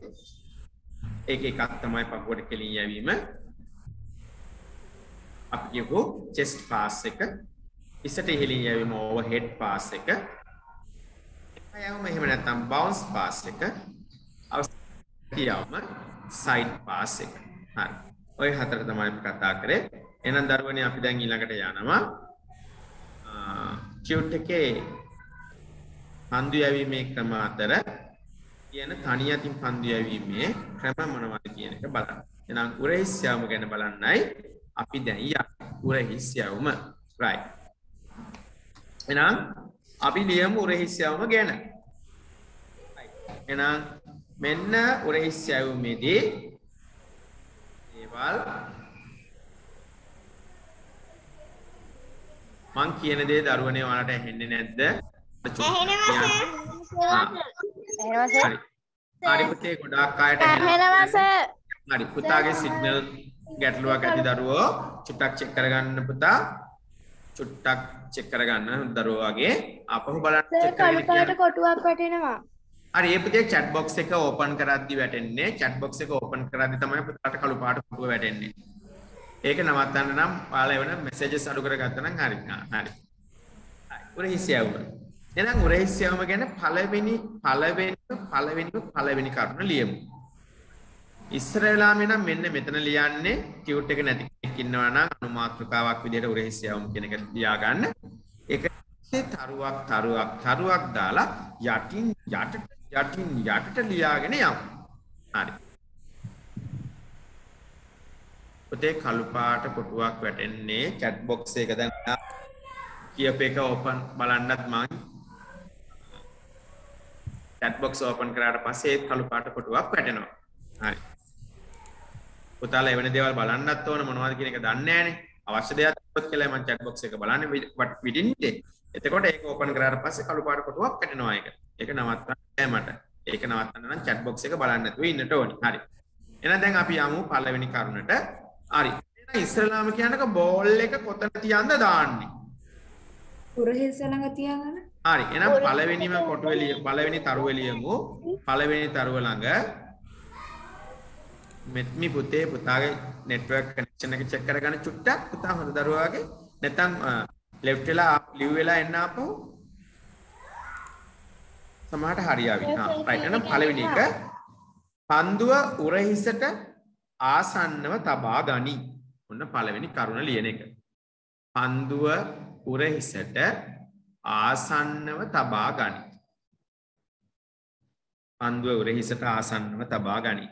ඒක එකක් තමයි පපුවට කෙලින් යැවීම. අපි කියපු chest pass එක. ඉස්සට ඉහළින් යැවීම overhead pass එක. යවම එහෙම නැත්නම් bounce pass එක. අවස්ථාවම side pass එක. හරි. ඔය හතර තමයි අපි කතා කරේ. එහෙනම් දරුවනේ අපි දැන් ඊළඟට යනවා. කියුට් එකේ පන්දු යැවීමේ ක්‍රම අතර කියන තනි අතින් පන්දු යැවීමේ ක්‍රම මොනවද කියන එක බලන්න. එහෙනම් උරහිස් යාම ගැන බලන්නයි අපි දැන් යන්නේ. උරහිස් යවම. right. එහෙනම් අපි ලියමු උරහිස් යවම ගැන. එහෙනම් මෙන්න උරහිස් යවමේදී දේවල් මං කියන දේ දරුවනේ ඔයාලට ඇහෙන්නේ නැද්ද? ඇහෙනවා හරි. හරි පුතේ ගොඩාක් අයට ඇහෙනවා සර්. හරි පුතාගේ සිග්නල් ගැටලුවක් ඇති දරුවෝ චුට්ටක් චෙක් කරගන්න පුතා චුට්ටක් චෙක් කරගන්න දරුවෝ වගේ අපහු බලන්න චෙක් කරගෙන කියන්න. කොටුවක් වැටෙනවා. හරි ඒ පුතේ chat box එක ඕපන් කරද්දි වැටෙන්නේ chat box එක ඕපන් කරද්දි තමයි පුතාට කළු පාට පුටුව වැටෙන්නේ. ඒක නවත්තන්න නම් ඔයාලා එවන messages අඩු කරගත්තා නම් හරි. හරි. උරහිසියවම. එහෙනම් උරහිසියවම ගැන පළවෙනි පළවෙනි පළවෙනිම පළවෙනි කරුණ ලියමු. ඉස්සර වෙලාම නම් මෙන්න මෙතන ලියන්නේ ටියුට් එක නැති කෙනෙක් ඉන්නවා නම් අනුමාත්‍රකාවක් විදිහට උරහිසියවම කියන එක ලියා ගන්න. ඒක තරුවක් තරුවක් තරුවක් දාලා යටින් යටට යටින් යටට ලියාගෙන යමු. හරි. පුතේ කළු පාට කොටුවක් වැටෙන්නේ chat box එක දැන් කියප එක ඕපන් බලන්නත් මං chat box ඕපන් කරාට පස්සේ ඒත් කළු පාට කොටුවක් වැටෙනවා. හරි. පුතාලා එවැනි දේවල් බලන්නත් ඕන මොනවද කියන එක දන්නේ නැහනේ. අවශ්‍ය දෙයක් තිබ්බොත් කියලා මම chat box එක බලන්නේ within day. එතකොට ඒක ඕපන් කරාට පස්සේ කළු පාට කොටුවක් වැටෙනවා ඒක. ඒක නවත්තන්න බෑ මට. ඒක නවත්තන්න නම් chat box එක බලන්න නැතුව ඉන්නට ඕනි. හරි. එහෙනම් දැන් අපි යමු පළවෙනි කරුණට. හරි. එහෙනම් ඉස්සරලාම කියනක බෝල් එක කොතන තියන්ද දාන්නේ? උරහිස ළඟ තියාගන්න. හරි. එහෙනම් පළවෙනිම කොටුවේ ලිය පළවෙනි තරුවේ ලියමු. පළවෙනි තරුව ළඟ මෙත්මි පුතේ පුතාගේ නෙට්වර්ක් කනෙක්ෂන් එක චෙක් කරගන්න චුට්ටක් පුතා හොඳ දරුවා වගේ නැත්නම් ලෙෆ්ට් වෙලා ලිව් වෙලා එන්න ආපහු සමහරට හරියාවි. හා රයිට් එහෙනම් පළවෙනි එක පන්දුව උරහිසට ආසන්නව තබා ගනි. ඔන්න පළවෙනි කරුණ ලියන එක. පන්දුව උරහිසට ආසන්නව තබා ගනි. පන්දුව උරහිසට ආසන්නව තබා ගනි.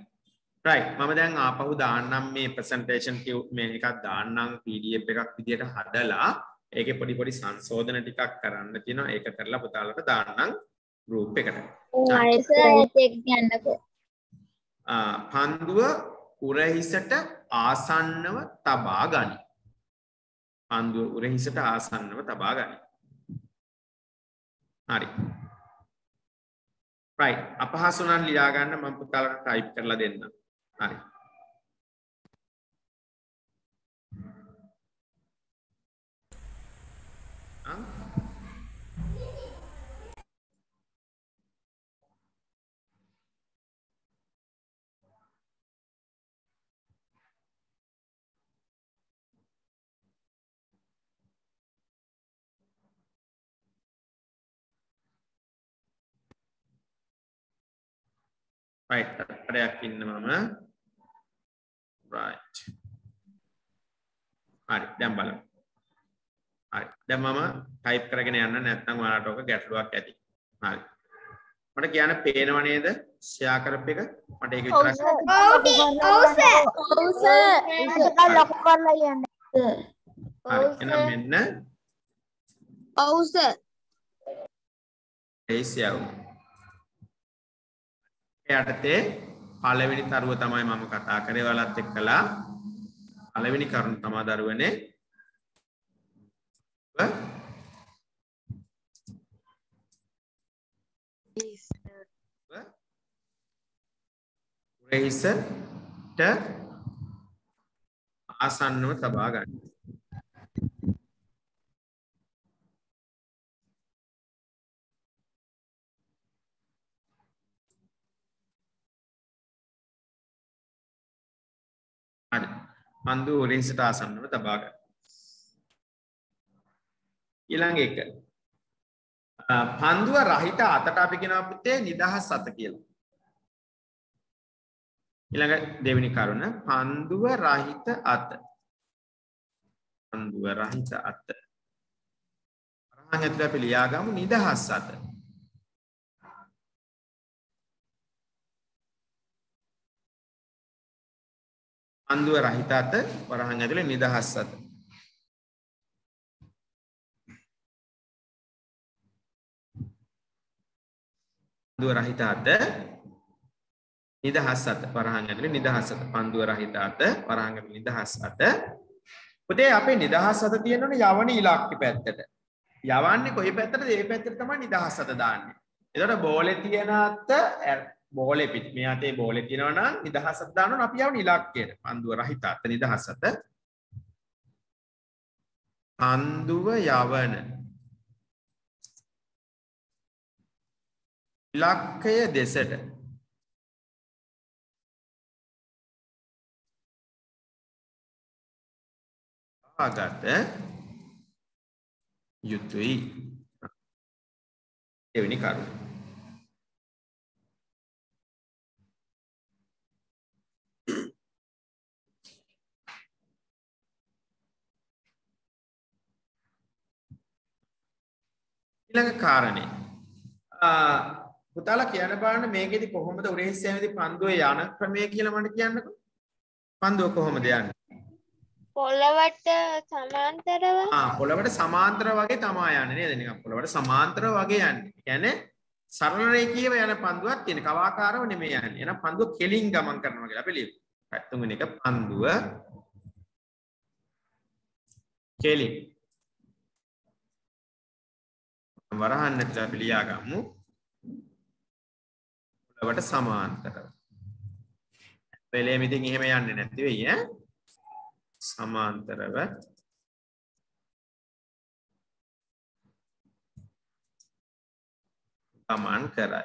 right මම දැන් ආපහු දාන්නම් මේ presentation මේ එකක් දාන්නම් PDF එකක් විදියට හදලා ඒකේ පොඩි පොඩි සංශෝධන ටිකක් කරන්න තියෙනවා ඒක කරලා පුතාලට දාන්නම් group එකට. පන්දුව උරහිසට ආසන්නව තබා ගනි. පන්දුව උරහිසට ආසන්නව තබා ගනි. හරි. right අපහසු නම් ලියා ගන්න මම පුතාලට ටයිප් කරලා දෙන්නම්. හරි. Right තත්පරයක් ඉන්න මම. Right. හරි දැන් බලමු. හරි දැන් මම ටයිප් කරගෙන යන්න නැත්නම් ඔයාලට ඔක ගැටලුවක් ඇති. හරි. මට කියන්න පේනව නේද? ෂෙයා කරප එක. මට ඒක විතරක් ඔව් ඔව් සර් ඔව් සර්. ලොකු කරලා යන්න. හරි එහෙනම් මෙන්න. ඔව් සර්. ඒ ෂෙයා යටතේ පළවෙනි තරුව තමයි මම කතා කරේ. ඔයාලත් එක්කලා පළවෙනි කරුණ තමයි දරුවනේ. උරහිසට ආසන්නව තබා ගන්න. හරි. පන්දු උරහිසට ආසන්නව තබා ගන්න. ඊළඟ එක. අ, පන්දුව රහිත අතට අපි කියනවා පුතේ නිදහස් අත කියලා. ඊළඟ දෙවෙනි කරුණ පන්දුව රහිත අත. පන්දුව රහිත අත. වරහන් ඇතුළේ අපි ලියාගමු නිදහස් අත. පන්දුව රහිත අත වරහන් ඇතුළේ නිදහස් අත. පන්දුව රහිත අත නිදහස් අත වරහන් ඇතුලේ නිදහස් අත. පන්දුව රහිත අත වරහන් ඇතුලේ නිදහස් අත. පුතේ අපේ නිදහස් අත තියෙනවනේ යවන ඉලක්ක පැත්තට. යවන්නේ කොයි පැත්තටද? ඒ පැත්තට තමයි නිදහස් අත දාන්නේ. එතකොට බෝලේ තියෙන අත බෝලේ පිට මේ අතේ බෝලේ තියෙනවා නම් නිදහස් අත දානවා අපි යවන ඉලක්කයට. පන්දුව රහිත අත නිදහස් අත පන්දුව යවන. ඉලක්කය දෙසට. ආගත යුතුයි. එවැනි කරුණ. ඊළඟ කාරණේ පුතාලා කියන්න බලන්න මේකෙදි කොහොමද උරහිස්සෑමේදී පන්දුවේ යන ක්‍රමය කියලා මට කියන්නකෝ පන්දුව කොහොමද යන්නේ පොළවට සමාන්තරව පොළවට සමාන්තර වගේ තමා යන්නේ නේද නිකන් පොළවට සමාන්තර වගේ යන්නේ. කියන්නේ සරල රේඛීයව යන පන්දුවක් තියෙන කවාකාරව නෙමෙයි යන්නේ. එහෙනම් පන්දුව කෙලින් ගමන් කරනවා කියලා අපි ලියමු. තුන්වෙනි එක පන්දුව කෙලින්. වරහන් නැතිලා අපි ලියාගමු. පොළවට සමාන්තරව. වෙලෙම ඉතින් එහෙම යන්නේ නැති වෙයි ඈ. සමාන්තරව ගමන් කරයි.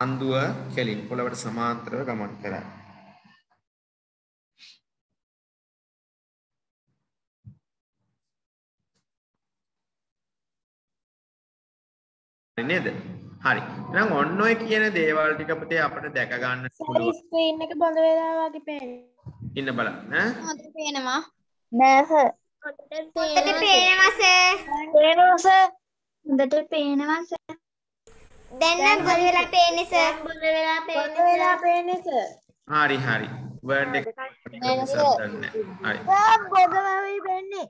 අන්දුව කෙලින් පොළවට සමාන්තරව ගමන් කරයි. නේද? හරි. එහෙනම් ඔන්න ඔය කියන දේවල් ටික පුතේ අපිට දැක ගන්න පුළුවන්. ස්ක්‍රීන් එක බොඳ වෙලා වගේ පේන්නේ. ඉන්න බලන්න ඈ. හොඳට පේනවා. නෑ සර් හොඳට පේනවා සර් පේනවා සර් හොඳට පේනවා සර් දැන් නම් බොල් වෙලා පේන්නේ සර් බොල් වෙලා බොඳ වෙලා පේන්නේ සර්. හරි හරි. වර්ඩ් එක හරි. සර් බොද වෙවි පේන්නේ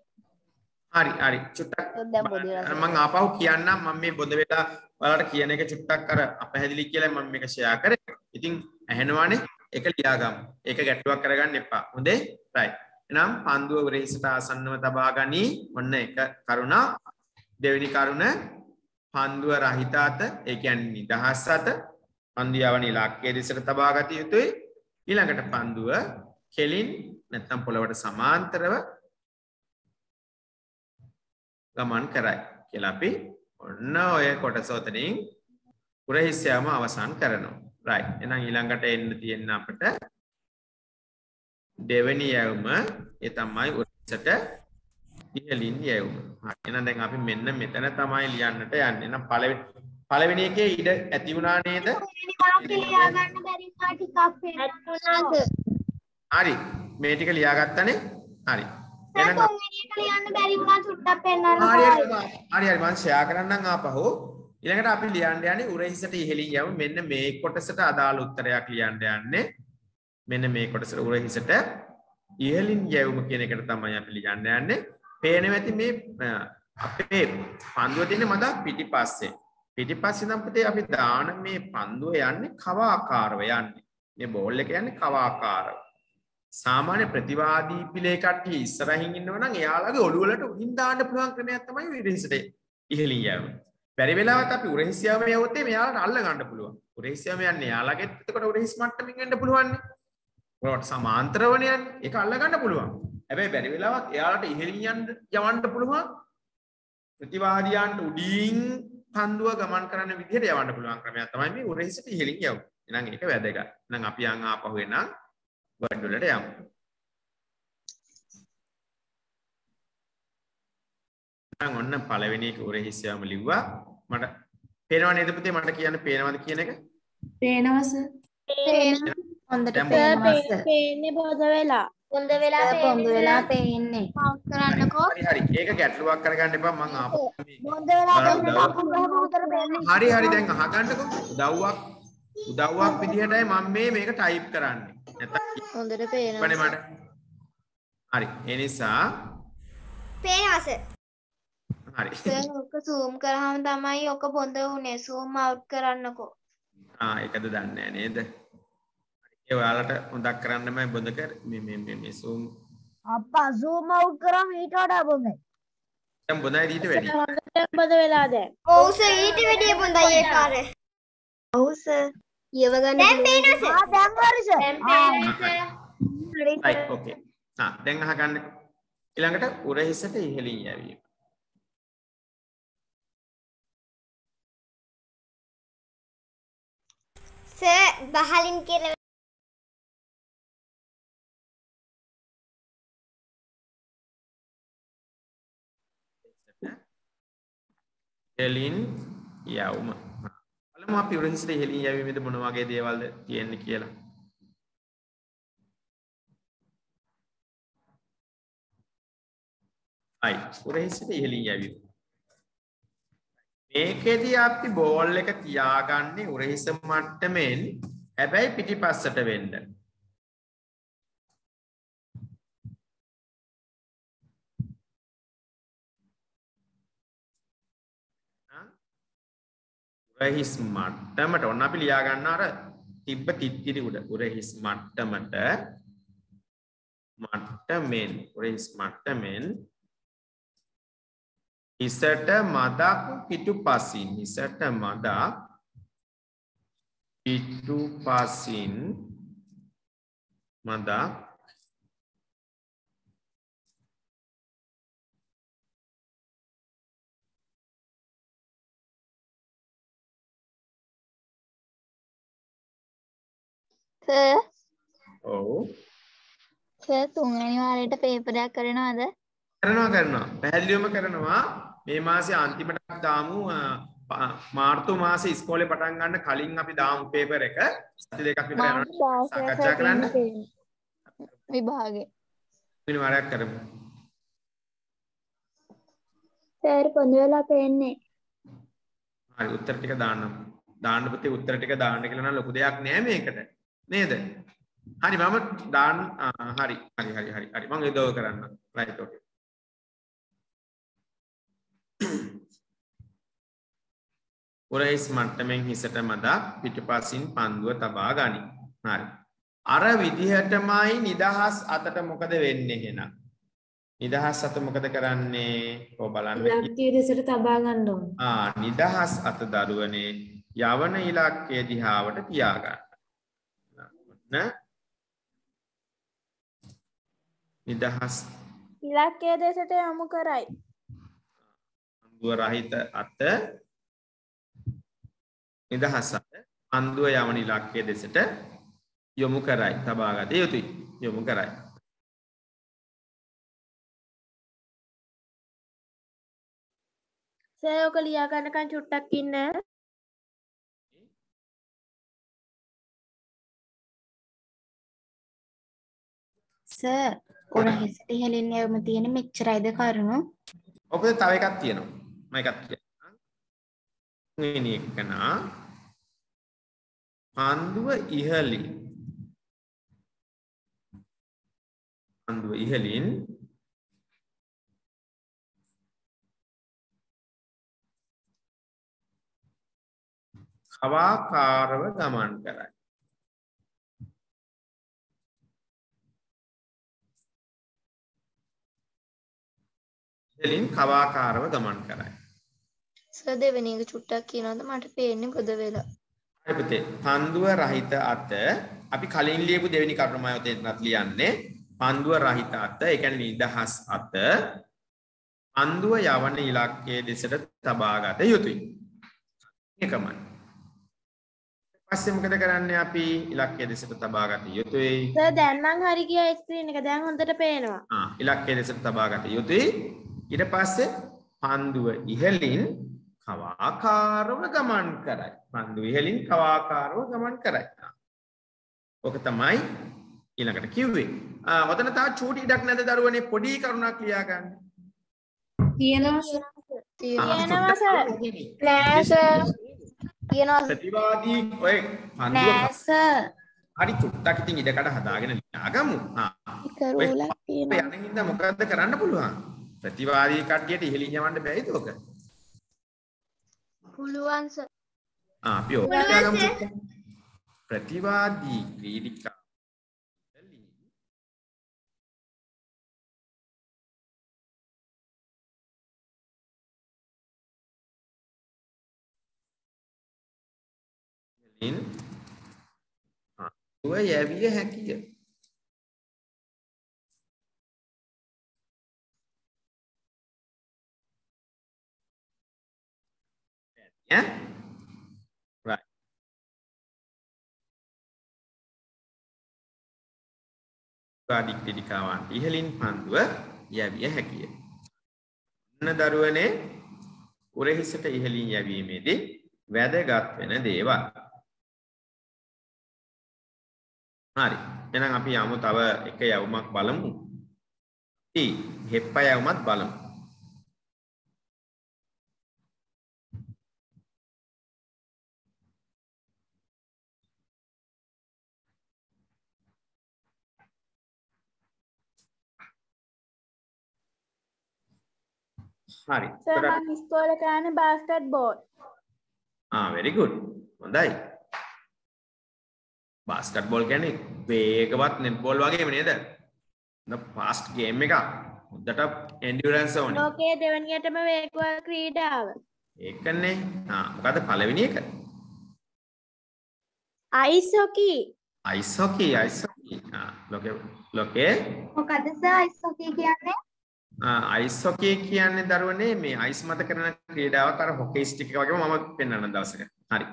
හරි හරි. චුට්ටක් මම ආපහු කියන්නම් මම මේ බොද වෙලා ඔයාලට කියන එක චුට්ටක් අර අපැහැදිලි කියලා මම මේක ෂෙයා කරේ. ඉතින් ඇහෙනවානේ ඒක ලියාගමු. ඒක ගැටලුවක් කරගන්න එපා. හොඳේ? right. එහෙනම් පන්දුව උරහිසට ආසන්නව තබා ගනි. ඔන්න එක කරුණා. දෙවෙනි කරුණ පන්දුව රහිත අත, ඒ කියන්නේ නිදහස් අත. පන්දු යවන ඉලක්කයේ දිශට තබා ගත යුතුයි. ඊළඟට පන්දුව කෙලින් නැත්නම් පොළවට සමාන්තරව ගමන් කරයි කියලා අපි ඔන්න ඔය කොටස ඔතනින් පුරහිස්යාම අවසන් කරනවා. right. එහෙනම් ඊළඟට එන්න තියෙන අපිට දෙවෙනි යැවුම ඒ තමයි උරහිසට ඉහළින් යැවුම. හරි. එහෙනම් දැන් අපි මෙන්න මෙතන තමයි ලියන්නට යන්නේ. එහෙනම් පළවෙනි පළවෙනි එකේ ඉඩ ඇති වුණා නේද? ලියා ගන්න බැරි වුණා ටිකක් පේනවා හරි. මේ ටික ලියාගත්තනේ? හරි. එහෙනම් තුන්වෙනි එක ලියන්න බැරි වුණා චුට්ටක් පෙන්නන්න හරි හරි හරි. හරි මම ෂෙයා කරන්නම් ආපහු. ඊළඟට අපි ලියන්න යන්නේ උරහිසට ඉහළින් යමු. මෙන්න මේ කොටසට අදාළ උත්තරයක් ලියන්න යන්නේ. මෙන්න මේ කොටසට උරහිසට ඉහළින් යැවුම කියන එකට තමයි අපි ලියන්න යන්නේ. පේනවා ඇති මේ අපේ පන්දුව තියෙන මදක් පිටිපස්සේ. පිටිපස්සේ නම් පුතේ අපි දාන මේ පන්දුව යන්නේ කව ආකාරව යන්නේ. මේ බෝල් එක යන්නේ කවාකාරව. සාමාන්‍ය ප්‍රතිවාදී පිළේ කට්ටිය ඉස්සරහින් ඉන්නවා නම් එයාලගේ ඔළුව වලට උඩින් දාන්න පුළුවන් ක්‍රමයක් තමයි උරහිසට ඉහළින් යෑම. බැරි වෙලාවත් අපි උරහිසියාම යවුවොත් මෙයාලට අල්ල ගන්න පුළුවන්. උරහිසියාම යන්නේ එයාලගෙත් එතකොට උරහිස් මට්ටමින් වෙන්න පුළුවන් නේ. ඔයාලට සමාන්තරවනේ යන්නේ. ඒක අල්ල ගන්න පුළුවන්. හැබැයි බැරි වෙලාවත් එයාලට ඉහළින් යන්න යවන්න පුළුවන්. ප්‍රතිවාදියන්ට උඩින් පන්දුව ගමන් කරන්න විදිහට යවන්න පුළුවන් ක්‍රමයක් තමයි මේ උරහිසට ඉහළින් යවුව. එහෙනම් ඒක වැදගත්. එහෙනම් අපි යන් ආපහු එනම් වර්ඩ් වලට යමු. දැන් ඔන්න පළවෙනි එක උරහිසයම ලිව්වා. මට පේනව නේද පුතේ මට කියන්න පේනවද කියන එක? පේනවා සර්. හොඳට දැන් පේනවා සර්. පේන්නේ බොද වෙලා. හොඳ වෙලා සර් පොඳ වෙලා පේන්නේ. මවුස් කරන්නකෝ. හරි හරි ඒක ගැටලුවක් කරගන්න එපා මං ආපහු මේ- හොඳ වෙලා පේන්නේ. කොහොම උතර පේන්නේ හරි හරි දැන් අහගන්නකො උදව්වක් උදව්වක් විදිහටයි මම මේ මේක ටයිප් කරන්නේ. හොඳට පේනවා. මට. හරි. ඒ නිසා පේනවා සර්. හරි. සර් ඔක zoom කරාම තමයි ඔක පොඳ උනේ. zoom out කරන්නකෝ. ආ ඒකද දන්නේ නේද? ඒ ඔයාලට හොඳක් කරන්න මම බොඳ කර මේ මේ මේ මේ zoom අප්පා zoom out කරාම ඊට වඩා බොඳයි දැන් බොඳයි ඊට වැඩි. හොඳට බොද වෙලා දැන්. ඔව් සර් ඊට වැඩිය පොඳයි ඒ පාර. ඔව් සර්. කියව ගන්න දැන් පේනවා සර්. ආ දැන් හරි සර් දැන් පේනවා right okay. ආ දැන් අහගන්නකො. ඊළඟට උරහිසට ඉහළින් යැවීම. සර් බහලින් කියලා ඉහළින් යවුම. බලමු අපි උරහිසට ඉහළින් යැවීමේදී මොන වගේ දේවල්ද තියෙන්නේ කියලා. අයි උරහිසට ඉහළින් යැවීම. මේකෙදී අපි බෝල් එක තියාගන්නේ උරහිස මට්ටමෙන් හැබැයි පිටිපස්සට වෙන්න. උරහිස් මට්ටමට. ඔන්න අපි ලියා ගන්න අර තිබ්බ තිත්තිරි උඩ. උරහිස් මට්ටමට මට්ටමෙන් උරහිස් මට්ටමෙන් හිසට මදක් පිටුපසින් හිසට මදක් පිටුපසින් මදක් ඔව්. තුන්වෙනි වාරයට පේපරයක් කරනවද? කරනවා කරනවා. පැහැදිලිවම කරනවා. මේ මාසේ අන්තිමට දාමු මාර්තු මාසේ ඉස්කෝලේ පටන් ගන්න කලින් අපි දාමු පේපර් එක. සති දෙකක් විතර යනවා. සාකච්ඡා කරන්න. විභාගේ. වෙන වාරයක් කරමු. සර් පොඳ වෙලා පේන්නේ. හරි උත්තර ටික දාන්නම් දාන්න පුතේ උත්තර ටික දාන්න කියලා නම් ලොකු දෙයක් නෑ මේකට නේද? හරි මම දාන්න හරි හරි හරි හරි හරි. මම යදව කරන්න. රයිට් ඕකේ උරහිස් මට්ටමින් හිසට මදක් පිටුපසින් පන්දුව තබා ගනි. හරි. අර විදිහටමයි නිදහස් අතට මොකද වෙන්නේ එහෙනම්? නිදහස් අත මොකද කරන්නේ? ඔය බලන්න. දෙසට තබා ගන්න ඕන. ආ නිදහස් අත දරුවනේ යවන ඉලක්කය දිහාවට තියාගන්න. ඔන්න නිදහස් ඉලක්කය දෙසට යොමු කරයි. අන්දුව රහිත අත නිදහස් අත අන්දුව යවන ඉලක්කය දෙසට යොමු කරයි තබාගත යුතුයි යොමු කරයි. සර් ඔක ලියා ගන්නකන් චුට්ටක් ඉන්න. සර් උර හිසට ඉහළින් යවම තියෙන මෙච්චරයිද කරුණු? ඔකද තව එකක් තියෙනවා. මම එකක් කියන්නම්. තුන්වෙනි එකනා පන්දුව ඉහළින් පන්දුව ඉහළින් කවාකාරව ගමන් කරයි. ඉහළින් කවාකාරව ගමන් කරයි. සර් දෙවෙනි එක චුට්ටක් කියනවද මට පේන්නේ ගොඩ වෙලා. හරි පුතේ. පන්දුව රහිත අත අපි කලින් ලියපු දෙවෙනි කරුණ මම ඔතනත් ලියන්නේ. පන්දුව රහිත අත ඒ කියන්නේ නිදහස් අත පන්දුව යවන ඉලක්කයේ දෙසට තබාගත යුතුයි. එකමයි. පස්සේ මොකද කරන්නේ අපි ඉලක්කයේ දෙසට තබාගත යුතුයි. සර් දැන් නම් හරි ගියා ස්ක්‍රීන් එක දැන් හොඳට පේනවා. ආ ඉලක්කයේ දෙසට තබාගත යුතුයි. ඊට පස්සේ පන්දුව ඉහළින් කවාකාරව ගමන් කරයි. පන්දුව ඉහළින් කවාකාරව ගමන් කරයි. ඕක තමයි ඊළඟට කිව්වේ. ඔතන තා චූටි ඉඩක් නැද දරුවනේ පොඩි කරුණක් ලියා ගන්න. තියෙනවා සර්. තියෙනවා සර්. නෑ සර්. කියනවා ප්‍රතිවාදී ඔය පන්දුව හරි චුට්ටක් ඉතින් ඉඩකඩ හදාගෙන ලියාගමු. ආ කරුලක් තියෙනවා. යන හින්දා මොකද්ද කරන්න පුළුවන්? ප්‍රතිවාදී කට්ටියට ඉහළින් යවන්න බැයිද ඔක? පුළුවන් සර්. ආ අපි ඕක ලියාගමු. ප්‍රතිවාදී ක්‍රීඩිකා ඉහළින් ආ යැවිය හැකිය. Yeah? Right. වාඩි ක්‍රීඩිකාවන් ඉහළින් පන්දුව යැවිය හැකිය. ඔන්න දරුවනේ උරහිසට ඉහළින් යැවීමේදී වැදගත් වෙන දේවල්. හරි. එහෙනම් අපි යමු තව එක යවුමක් බලමු. අපි හෙප්ප යවුමත් බලමු. හරි. සර් මම ඉස්කෝලේ කරන්නේ බාස්කට් බෝල්. ආ very good. හොඳයි. බාස්කට් බෝල් කියන්නේ වේගවත් නෙට් බෝල් වගේම නේද? හොඳ ෆාස්ට් ගේම් එකක්. හොඳට එන්ඩියුරන්ස් ඕනේ. ලෝකයේ දෙවැනියටම වේගවත් ක්‍රීඩාව. ඒකනේ. ආ මොකද පළවෙනි එක? Ice hockey. Ice hockey ice hockey. ආ ලෝකේ ලෝකේ මොකද සර් අයිස් හොකී කියන්නේ? අයිස් හොකී කියන්නේ දරුවනේ මේ අයිස් මත කරන ක්‍රීඩාවක් අර හොකී ස්ටික් එක වගේම මම පෙන්වන්න දවසක. හරි.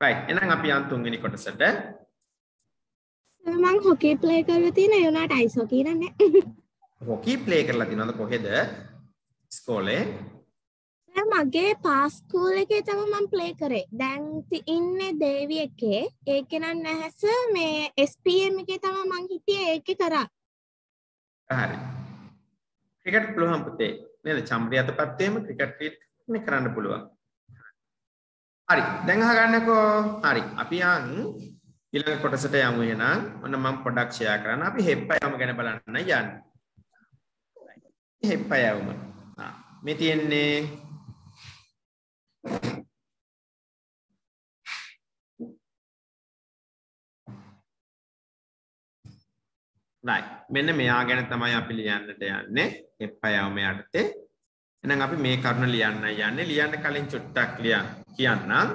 right එහෙනම් අපි යන් තුන්වෙනි කොටසට මම හොකී ප්ලේ කරලා තියෙන ඒ උනාට අයිස් හොකී නෑ. හොකී ප්ලේ කරලා තිනවද කොහෙද? ඉස්කෝලේ. සර් මගේ පාස් ස්කූල් එකේ තමයි මම ප්ලේ කරේ. දැන් ඉන්නේ දේවි එකේ. ඒකේ නම් නැහැ සර් මේ SPM එකේ තමයි මං හිටියේ ඒකේ කරා. හරි. ක්‍රිකට් පුළුවන් පුතේ. නේද? චම්පිය අතපත් වීම ක්‍රිකට් ක්‍රීඩා කරන්න පුළුවන්. හරි. දැන් අහගන්නකෝ. හරි. අපි යන් ඊළඟ කොටසට යමු එහෙනම්. ඔන්න මම පොඩ්ඩක් ෂෙයා කරන්න. අපි හෙප්ප යම ගැන බලන්න යන්නේ. හෙප්ප යම. ආ මේ තියෙන්නේ right මෙන්න මෙයා ගැන තමයි අපි ලියන්නට යන්නේ. හෙප්ප යම යටතේ. එහෙනම් අපි මේ කරුණ ලියන්න යන්නේ. ලියන්න කලින් චුට්ටක් ලියන්න කියන්නම්.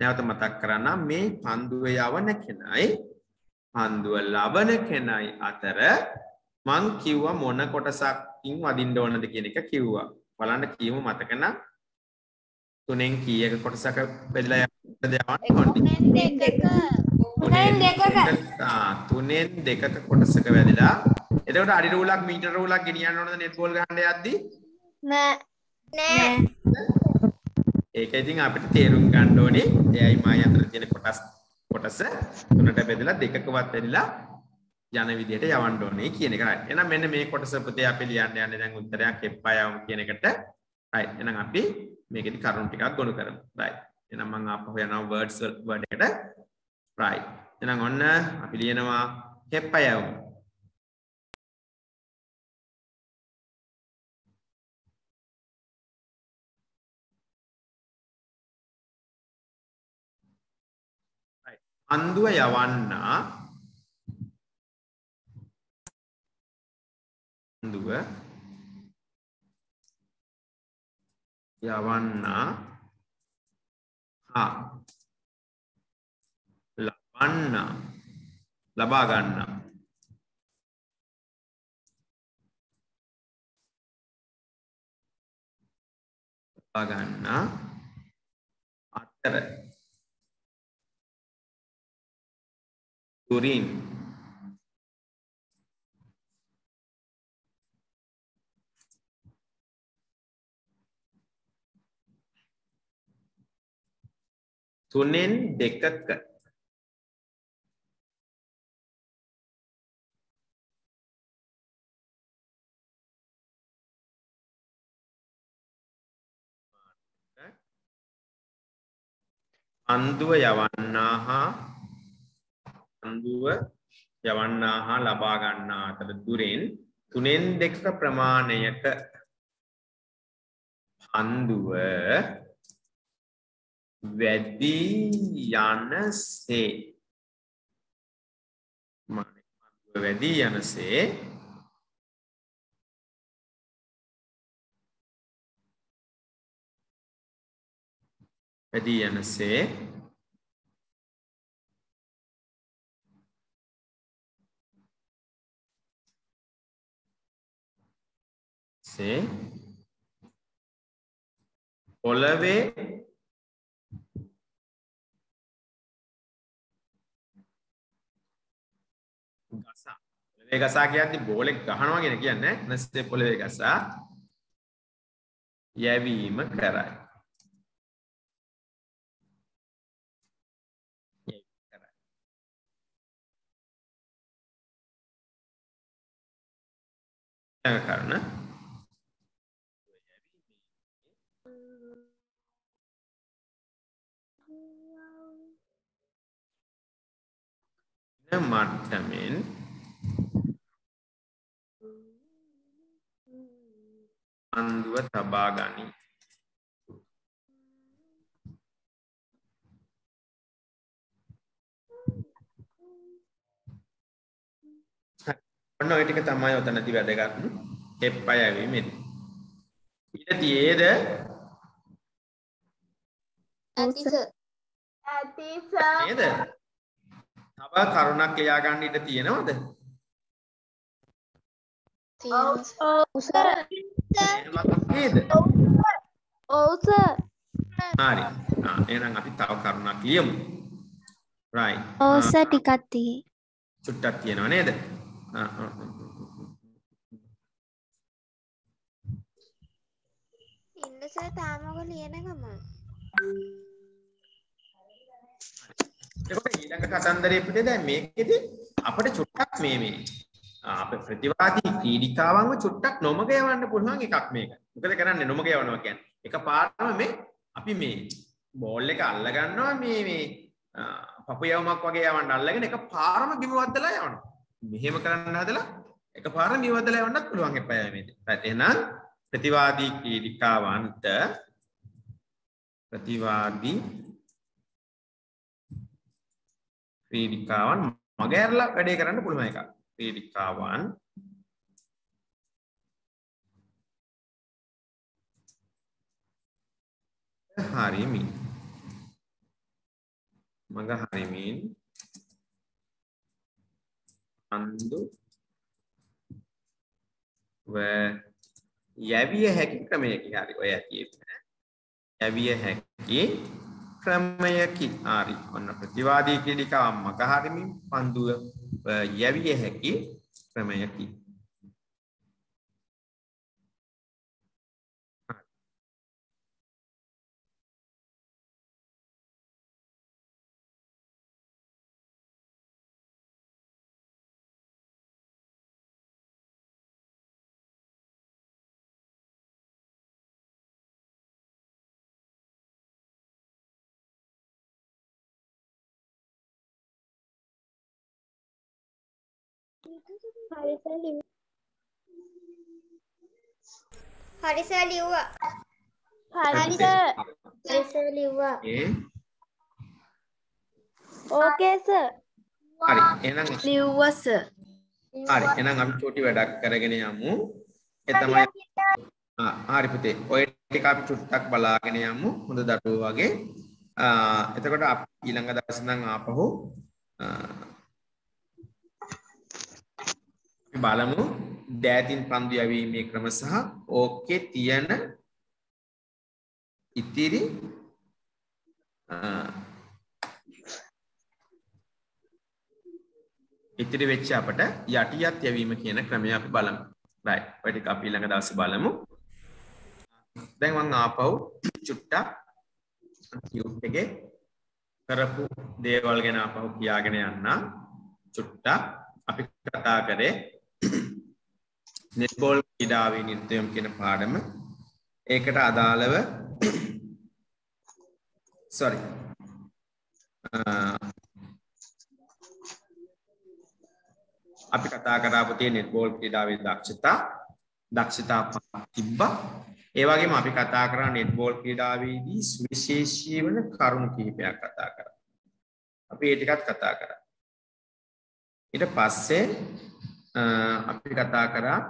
නැවත මතක් කරන්නම්. මේ පන්දුව යවන කෙනයි පන්දුව ලබන කෙනයි අතර මං කිව්වා මොන කොටසකින් වදින්න ඕනද කියන එක කිව්වා. බලන්න කියමු මතක නම් තුනෙන් කීයක කොටසක බෙදලා යන්නද යවන්න ඕනේ තුනෙන් දෙකක ආ තුනෙන් දෙකක කොටසක වැදිලා එතකොට අඩි රූලක් මීටර රූලක් ගෙනියන්න ඕනද නෙට් බෝල් ගහන්න යද්දි නෑ. නෑ. ඒක ඉතින් අපිට තේරුම් ගන්න ඕනේ එයයි මායි අතර තියෙන කොටස් කොටස තුනට බෙදලා දෙකකවත් වැදිලා යන විදිහට යවන්න ඕනේ කියන එක. right. එහෙනම් මෙන්න මේ කොටස පුතේ අපි ලියන්න යන්නේ දැන් උත්තරයක් එප්පා යවමු කියන එකට. right. එහෙනම් අපි මේකෙදි කරුණු ටිකක් ගොනු කරමු. right. එහෙනම් මම ආපහු යනවා words word එකට. right. එහෙනම් ඔන්න අපි ලියනවා එප්පා යවමු. අන්දුව යවන්නා අන්දුව යවන්නා හා ලබන්න. ලබා ගන්න. ලබා ගන්න. අතර. දුරින්. තුනෙන් දෙකක. අන්දුව යවන්නා හා අන්දුව යවන්නා හා ලබා ගන්නා අතර දුරෙන් තුනෙන් දෙක ප්‍රමාණයක පන්දුව වැඩී යනසේ පන්දුව වැඩී යනසේ වැඩී යනසේ සේ. පොළවේ පොළවේ ගසා කියන්නේ බෝලෙක් ගහනවා කියන කියන්නේ නැස්සේ පොළවේ ගසා යැවීම කරයි. ඊළඟ කරන. මට්ටමින් අන්දුව තබා ගනි. ඔන්න ඔය ටික තමයි ඔතනදී වැදගත්. එප්පය ඇවීමෙන්. ඊට තියේද ඇති සර්. ඇති සර්. නේද? තව කරුණක් ලියා ගන්න ඉඩ තියෙනවද? තියෙනවා. සර්. නේද ඔව් සර්. හරි ආ එහෙනම් අපි තව කරුණක් ලියමු right ඔව් සර් ටිකක් තියෙයි. චුට්ටක් තියෙනවා නේද ආ. ඉන්න සර් තාම ඔක ලියන ගමන්. එතකොට ඊළඟ කතන්දරේ පිටේ දැන් මේකෙදි අපිට චුට්ටක් මේ මේ අපේ ප්‍රතිවාදී ක්‍රීඩිකාවන්ව චුට්ටක් නොමග යවන්න පුළුවන් එකක් මේක. මොකද කරන්නේ නොමග යවනවා කියන්නේ? එකපාරම මේ අපි මේ බෝල් එක අල්ල ගන්නවා මේ මේ ආ, පපු යවමක් වගේ යවන්න අල්ලගෙන එකපාරම බිම වද්දලා යවනවා. මෙහෙම කරන්න හදලා එකපාරම බිම වද්දලා යවන්නත් පුළුවන් එපා මේක. එහෙනම් ප්‍රතිවාදී ක්‍රීඩිකාවන්ට ප්‍රතිවාදී ක්‍රීඩිකාවන් මගඇරලා වැඩේ කරන්න පුළුවන් එක ක්‍රීඩිකාවන්. හරිමින් මග හරිමින්. අන්දු. ව යැවිය හැකි ක්‍රමයකි හරි ඔය ඇති යැවිය හැකි ක්‍රමයකි හරි. ඔන්න ප්‍රතිවාදී ක්‍රීඩිකාවන් මග හරිමින් පන්දුව යැවිය හැකි ක්‍රමයකි. හරි සර් ලිව්වා. හරි සර්. හරි සර් ලිව්වා. ඒ ඕකේ සර්. හරි එහෙනම් ලිව්වා සර්. හරි එහෙනම් අපි චෝටි වැඩක් කරගෙන යමු ඒ තමයි ආ හරි පුතේ. ඔය ටික අපි චුට්ටක් බලාගෙන යමු. හොඳ දරුවෝ වගේ. එතකොට අපි ඊළඟ දවසේ නම් ආපහු බලමු දෑතින් පන්දු යැවීමේ ක්‍රම සහ ඕකේ තියෙන ඉතිරි ආ, ඉතිරි වෙච්ච අපට යටියත් යැවීම කියන ක්‍රමය අපි බලමු. right. ඔය ටික අපි ඊළඟ දවසේ බලමු. දැන් මම ආපහු චුට්ටක් ටියුට් එකේ කරපු දේවල් ගැන ආපහු කියාගෙන යන්න. චුට්ටක් අපි කතා කරේ නෙට්බෝල් ක්‍රීඩාවේ නිර්දයම් කියන පාඩම. ඒකට අදාළව sorry. අපි කතා කරා පුතේ නෙට්බෝල් ක්‍රීඩාවේ දක්ෂතා දක්ෂතා පහක් තිබ්බා. ඒ වගේම අපි කතා කරා නෙට්බෝල් ක්‍රීඩාවේදී සුවිශේෂී වන කරුණු කිහිපයක් කතා කරා. අපි ඒ ටිකත් කතා කරා. ඊට පස්සේ අ, අපි කතා කරා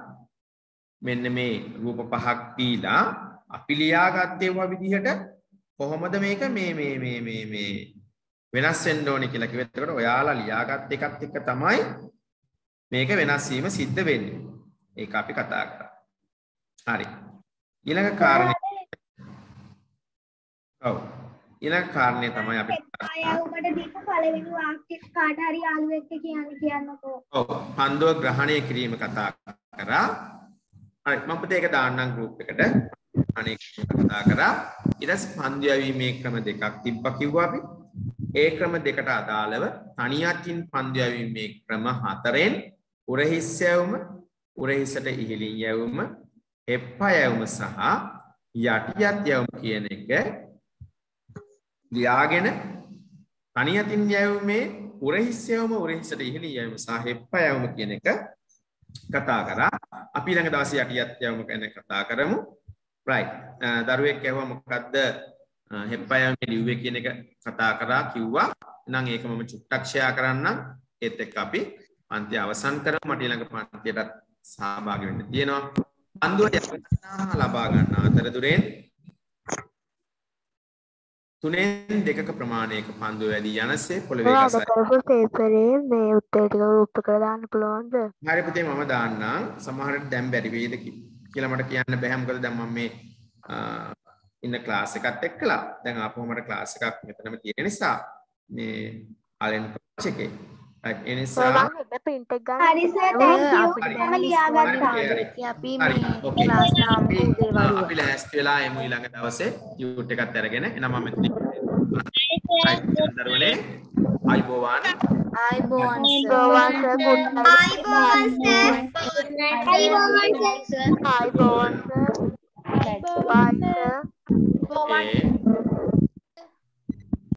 මෙන්න මේ රූප පහක් දීලා අපි ලියාගත්තේ වුණා විදිහට කොහොමද මේක මේ මේ මේ මේ මේ වෙනස් වෙන්න ඕනේ කියලා කිව්වෙත් එතකොට ඔයාලා ලියාගත් එකත් එක්ක තමයි මේක වෙනස් වීම සිද්ධ වෙන්නේ. ඒක අපි කතා කරා. හරි. ඊළඟ කාරණේ ඔව්. ඊළඟ කාරණේ තමයි අපි. ඔබට දීපු පළවෙනි වාක්‍ය කාට හරි යාළුවෙක්ට කියන්න කියන්නකෝ. ඔව්. පන්දුව ග්‍රහණය කිරීම කතා කරා. හරි. මම පුතේ ඒක දාන්නම් ගෲප් එකට. ග්‍රහණය කිරීම කතා කරා. ඊට පස්සේ පන්දු යැවීමේ ක්‍රම දෙකක් තිබ්බා කිව්වා අපි. ඒ ක්‍රම දෙකට අදාළව තනියකින් පන්දු යැවීමේ ක්‍රම හතරෙන් උරහිස් යැවුම, උරහිසට ඉහළින් යැවුම, එප්පා යැවුම සහ යටියත් යැවුම කියන එක ලියාගෙන තනියතින් යැවුමේ උරහිස් යැවුම, උරහිසට ඉහළින් යැවුම සහ එප්පා යැවුම කියන එක කතා කරා. අපි ළඟ දවසේ යටියත් යැවුම ගැන කතා කරමු. right. දරුවෙක් ඇහුවා මොකද්ද හෙප්පයම ලිව්වේ කියන එක කතා කරා කිව්වා. එහෙනම් ඒක මම චුට්ටක් ෂෙයා කරන්නම්. ඒත් එක්ක අපි පන්ති අවසන් කරමු. මට ඊළඟ පන්තියටත් සහභාගී වෙන්න තියෙනවා. පන්දුව යන්නා ලබා ගන්න අතරතුරෙන් තුනෙන් දෙකක ප්‍රමාණයක පන්දුව වැඩි යනසේ පොළවේ ගසයි. කරපු පේපරේ මේ උත්තර ටික උත්තු කරලා පුළුවන්ද? හරි පුතේ මම දාන්නම්. සමහරට දැන් බැරි වෙයිද කි- කියලා මට කියන්න බෑ. මොකද දැන් මම මේ ඉන්න ක්ලාස් එකත් එක්කලා දැන් ආපහු මට ක්ලාස් එකක් මෙතනම තියෙන නිසා මේ ආලෙන් කොච් එකේ එනිසා පින්ට හරි සර් තෑන්කියු ලියාගත්තා අපි මේ ක්ලාස් නාම දේවල් අපි ලෑස්ති වෙලා එමු ඊළඟ දවසේ යූට් එකත් අරගෙන එනම මම මෙතන දරුවනේ අයිබෝවන් අයිබෝවන් අයිබෝවන් අයිබෝවන් අයිබෝවන් අයිබෝවන්